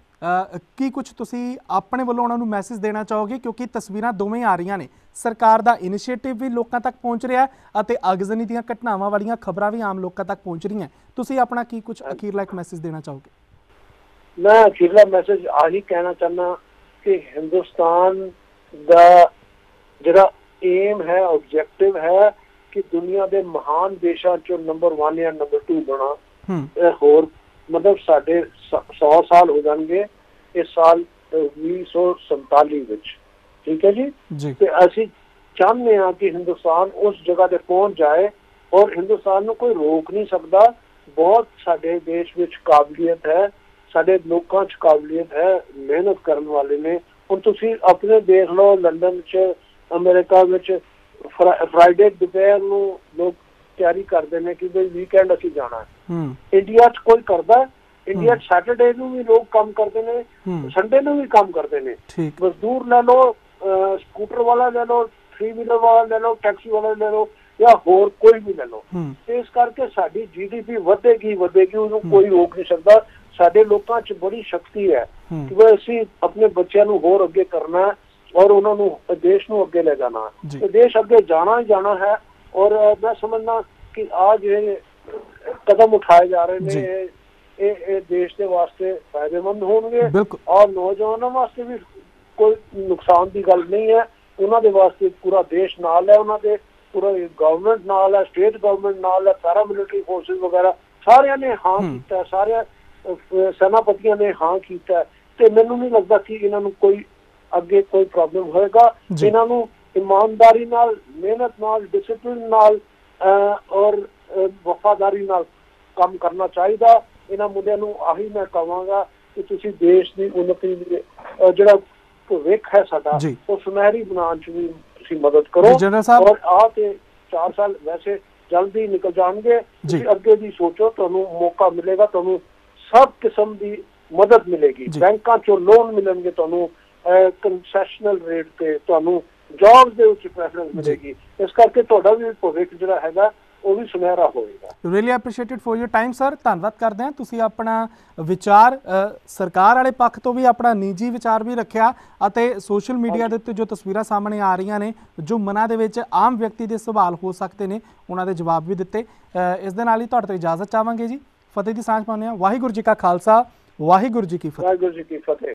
ਕੀ ਕੁਝ ਤੁਸੀਂ ਆਪਣੇ ਵੱਲੋਂ ਉਹਨਾਂ ਨੂੰ ਮੈਸੇਜ ਦੇਣਾ ਚਾਹੋਗੇ? ਕਿਉਂਕਿ ਤਸਵੀਰਾਂ ਦੋਵੇਂ ਆ ਰਹੀਆਂ ਨੇ। ਸਰਕਾਰ ਦਾ ਇਨੀਸ਼ੀਏਟਿਵ ਵੀ ਲੋਕਾਂ ਤੱਕ ਪਹੁੰਚ ਰਿਹਾ ਅਤੇ ਅਗਜ਼ਨੀ ਦੀਆਂ ਘਟਨਾਵਾਂ ਵਾਲੀਆਂ ਖਬਰਾਂ ਵੀ ਆਮ ਲੋਕਾਂ ਤੱਕ ਪਹੁੰਚ ਰਹੀਆਂ ਤੁਸੀਂ ਆਪਣਾ ਕੀ ਕੁਝ ਅਖੀਰਲਾ ਇੱਕ ਮੈਸੇਜ ਦੇਣਾ ਚਾਹੋਗੇ? ਮੈਂ ਅਖੀਰਲਾ ਮੈਸੇਜ ਆਹੀ ਕਹਿਣਾ ਚਾਹੁੰਦਾ ਕਿ ਹਿੰਦੁਸਤਾਨ ਦਾ ਜਿਹੜਾ ਏਮ ਹੈ ਆਬਜੈਕਟਿਵ ਹੈ ਕਿ ਦੁਨੀਆ ਦੇ ਮਹਾਨ ਦੇਸ਼ਾਂ ਚੋਂ ਨੰਬਰ 1 ਜਾਂ ਨੰਬਰ 2 ਬਣਾ। ਹੋਰ ਮਤਲਬ ਸਾਡੇ 100 ਸਾਲ ਹੋ ਜਾਣਗੇ ਇਸ ਸਾਲ ਅਹ, 2047 ਵਿੱਚ। ਠੀਕ ਹੈ ਜੀ? ਤੇ ਅਸੀਂ ਚਾਹੁੰਦੇ ਹਾਂ ਕਿ ਹਿੰਦੁਸਤਾਨ ਉਸ ਜਗ੍ਹਾ ਤੇ ਪਹੁੰਚ ਜਾਏ ਔਰ ਹਿੰਦੁਸਤਾਨ ਨੂੰ ਕੋਈ ਰੋਕ ਨਹੀਂ ਸਕਦਾ। ਬਹੁਤ ਸਾਡੇ ਦੇਸ਼ ਵਿੱਚ ਕਾਬਲੀਅਤ ਹੈ ਸਾਡੇ ਲੋਕਾਂ 'ਚ ਕਾਬਲੀਅਤ ਹੈ ਮਿਹਨਤ ਕਰਨ ਵਾਲੇ ਨੇ। ਹੁਣ ਤੁਸੀਂ ਆਪਣੇ ਦੇਖ ਲਓ ਲੰਡਨ 'ਚ ਅਮਰੀਕਾ ਵਿੱਚ ਫਰਾਈਡੇ ਦੁਪਹਿਰ ਨੂੰ ਲੋਕ ਤਿਆਰੀ ਕਰਦੇ ਨੇ ਕਿ ਬਈ ਵੀਕਐਂਡ ਅਸੀਂ ਜਾਣਾ ਹੂੰ। ਇੰਡੀਆ 'ਚ ਕੋਈ ਕਰਦਾ? ਇੰਡੀਆ 'ਚ ਸੈਟਰਡੇ ਨੂੰ ਵੀ ਲੋਕ ਕੰਮ ਕਰਦੇ ਨੇ ਸੰਡੇ ਨੂੰ ਵੀ ਕੰਮ ਕਰਦੇ ਨੇ। ਮਜ਼ਦੂਰ ਲੈ ਲਓ ਸਕੂਟਰ ਵਾਲਾ ਲੈ ਲਓ ਥ੍ਰੀ ਵੀਲਰ ਵਾਲਾ ਲੈ ਲਓ ਟੈਕਸੀ ਵਾਲਾ ਲੈ ਲਓ ਜਾਂ ਹੋਰ ਕੋਈ ਵੀ ਲੈ ਲਓ। ਇਸ ਕਰਕੇ ਸਾਡੀ ਜੀਡੀਪੀ ਵਧੇਗੀ ਵਧੇਗੀ ਉਹਨੂੰ ਕੋਈ ਰੋਕ ਨਹੀਂ ਸਕਦਾ। ਸਾਡੇ ਲੋਕਾਂ 'ਚ ਬੜੀ ਸ਼ਕਤੀ ਹੈ ਕਿ ਵੀ ਅਸੀਂ ਆਪਣੇ ਬੱਚਿਆਂ ਨੂੰ ਹੋਰ ਅੱਗੇ ਕਰਨਾ ਔਰ ਉਹਨਾਂ ਨੂੰ ਦੇਸ਼ ਨੂੰ ਅੱਗੇ ਲੈ ਜਾਣਾ। ਤੇ ਦੇਸ਼ ਅੱਗੇ ਜਾਣਾ ਹੀ ਜਾਣਾ ਹੈ ਔਰ ਮੈਂ ਸਮਝਦਾ ਕਿ ਆ ਜਿਹੜੇ ਕਦਮ ਉਠਾਏ ਜਾ ਰਹੇ। ਨੇ ਇਹ ਇਹ ਦੇਸ਼ ਦੇ ਵਾਸਤੇ ਫਾਇਦੇਮੰਦ ਹੋਣਗੇ ਔਰ ਨੌਜਵਾਨਾਂ ਵਾਸਤੇ ਵੀ ਕੋਈ ਨੁਕਸਾਨ ਦੀ ਗੱਲ ਨਹੀਂ ਹੈ ਉਹਨਾਂ ਦੇ ਵਾਸਤੇ ਪੂਰਾ ਦੇਸ਼ ਨਾਲ ਹੈ ਉਹਨਾਂ ਦੇ ਪੂਰਾ ਗਵਰਨਮੈਂਟ ਨਾਲ ਹੈ ਸਟੇਟ ਗਵਰਨਮੈਂਟ ਨਾਲ ਹੈ ਪੈਰਾਮਿਲਟਰੀ ਫੋਰਸਿਸ ਵਗੈਰਾ ਸਾਰਿਆਂ ਨੇ ਹਾਂ। ਕੀਤਾ ਸਾਰੇ ਅਹ, ਸੈਨਾਪਤੀਆਂ ਨੇ ਹਾਂ ਕੀਤਾ ਤੇ ਮੈਨੂੰ ਨਹੀਂ ਲੱਗਦਾ ਕਿ ਇਹਨਾਂ ਨੂੰ ਕੋਈ ਅੱਗੇ ਕੋਈ ਪ੍ਰੋਬਲਮ ਹੋਏਗਾ। ਇਹਨਾਂ ਨੂੰ ਇਮਾਨਦਾਰੀ ਨਾਲ ਮਿਹਨਤ ਨਾਲ ਡਿਸਪਲਿਨ ਨਾਲ ਔਰ ਵਫਾਦਾਰੀ ਨਾਲ ਕੰਮ ਕਰਨਾ ਚਾਹੀਦਾ ਇਹਨਾਂ ਮੁੰਡਿਆਂ ਨੂੰ ਆਹੀ ਮੈਂ ਕਹਾਂਗਾ ਕਿ ਤੁਸੀਂ ਦੇਸ਼ ਦੀ ਉન્નਤੀ ਲਈ ਜਿਹੜਾ ਭਵਿੱਖ ਹੈ ਸਾਡਾ। ਉਹ ਸੁਨਹਿਰੀ ਬਣਾਉਣ ਚ ਵੀ ਤੁਸੀਂ ਮਦਦ ਕਰੋ ਜੀ, ਜਨਰਲ ਸਾਹਿਬ। ਔਰ ਆ ਤੇ 4 ਸਾਲ ਵੈਸੇ ਜਲਦੀ ਨਿਕਲ ਜਾਣਗੇ। ਤੁਸੀਂ ਅੱਗੇ ਦੀ ਸੋਚੋ ਤੁਹਾਨੂੰ ਮੌਕਾ ਮਿਲੇਗਾ ਤੁਹਾਨੂੰ ਸਭ ਕਿਸਮ ਦੀ ਮਦਦ ਮਿਲੇਗੀ। ਬੈਂਕਾਂ ਚੋਂ ਲੋਨ ਮਿਲਣਗੇ ਤੁਹਾਨੂੰ ਕੰਸੈਸ਼ਨਲ ਰੇਟ ਤੇ ਤੁਹਾਨੂੰ ਜੌਬਸ ਦੇ ਉੱਚ ਪ੍ਰੈਫਰੈਂਸ ਮਿਲੇਗੀ ਇਸ ਕਰਕੇ ਤੁਹਾਡਾ ਵੀ ਭਵਿੱਖ ਜਿਹੜਾ ਹੈਗਾ ਉਹ ਵੀ ਸੁਨਹਿਰਾ ਹੋਏਗਾ। Really appreciated for your time sir ਧੰਨਵਾਦ ਕਰਦੇ ਹਾਂ। ਤੁਸੀਂ ਆਪਣਾ ਵਿਚਾਰ ਸਰਕਾਰ ਵਾਲੇ ਪੱਖ ਤੋਂ ਵੀ ਆਪਣਾ ਨਿੱਜੀ ਵਿਚਾਰ ਵੀ ਰੱਖਿਆ ਅਤੇ ਸੋਸ਼ਲ ਮੀਡੀਆ ਦੇ ਉੱਤੇ ਜੋ ਤਸਵੀਰਾਂ ਸਾਹਮਣੇ ਆ ਰਹੀਆਂ ਨੇ ਜੋ ਮਨਾਂ ਦੇ ਵਿੱਚ ਆਮ ਵਿਅਕਤੀ ਦੇ ਸਵਾਲ ਹੋ ਸਕਦੇ ਨੇ ਉਹਨਾਂ ਦੇ ਜਵਾਬ ਵੀ ਦਿੱਤੇ। ਇਸ ਦੇ ਨਾਲ ਹੀ ਤੁਹਾਡੇ ਤੋਂ ਇਜਾਜ਼ਤ ਚਾਹਾਂਗੇ ਜੀ। ਫਤਿਹ ਦੀ ਸਾਂਝ ਪਾਉਂਦੇ ਹਾਂ। ਵਾਹਿਗੁਰੂ ਜੀ ਕਾ ਖਾਲਸਾ ਵਾਹਿਗੁਰੂ ਜੀ ਕੀ ਫਤਿਹ। ਵਾਹਿਗੁਰੂ ਜੀ ਕੀ ਫਤਿਹ।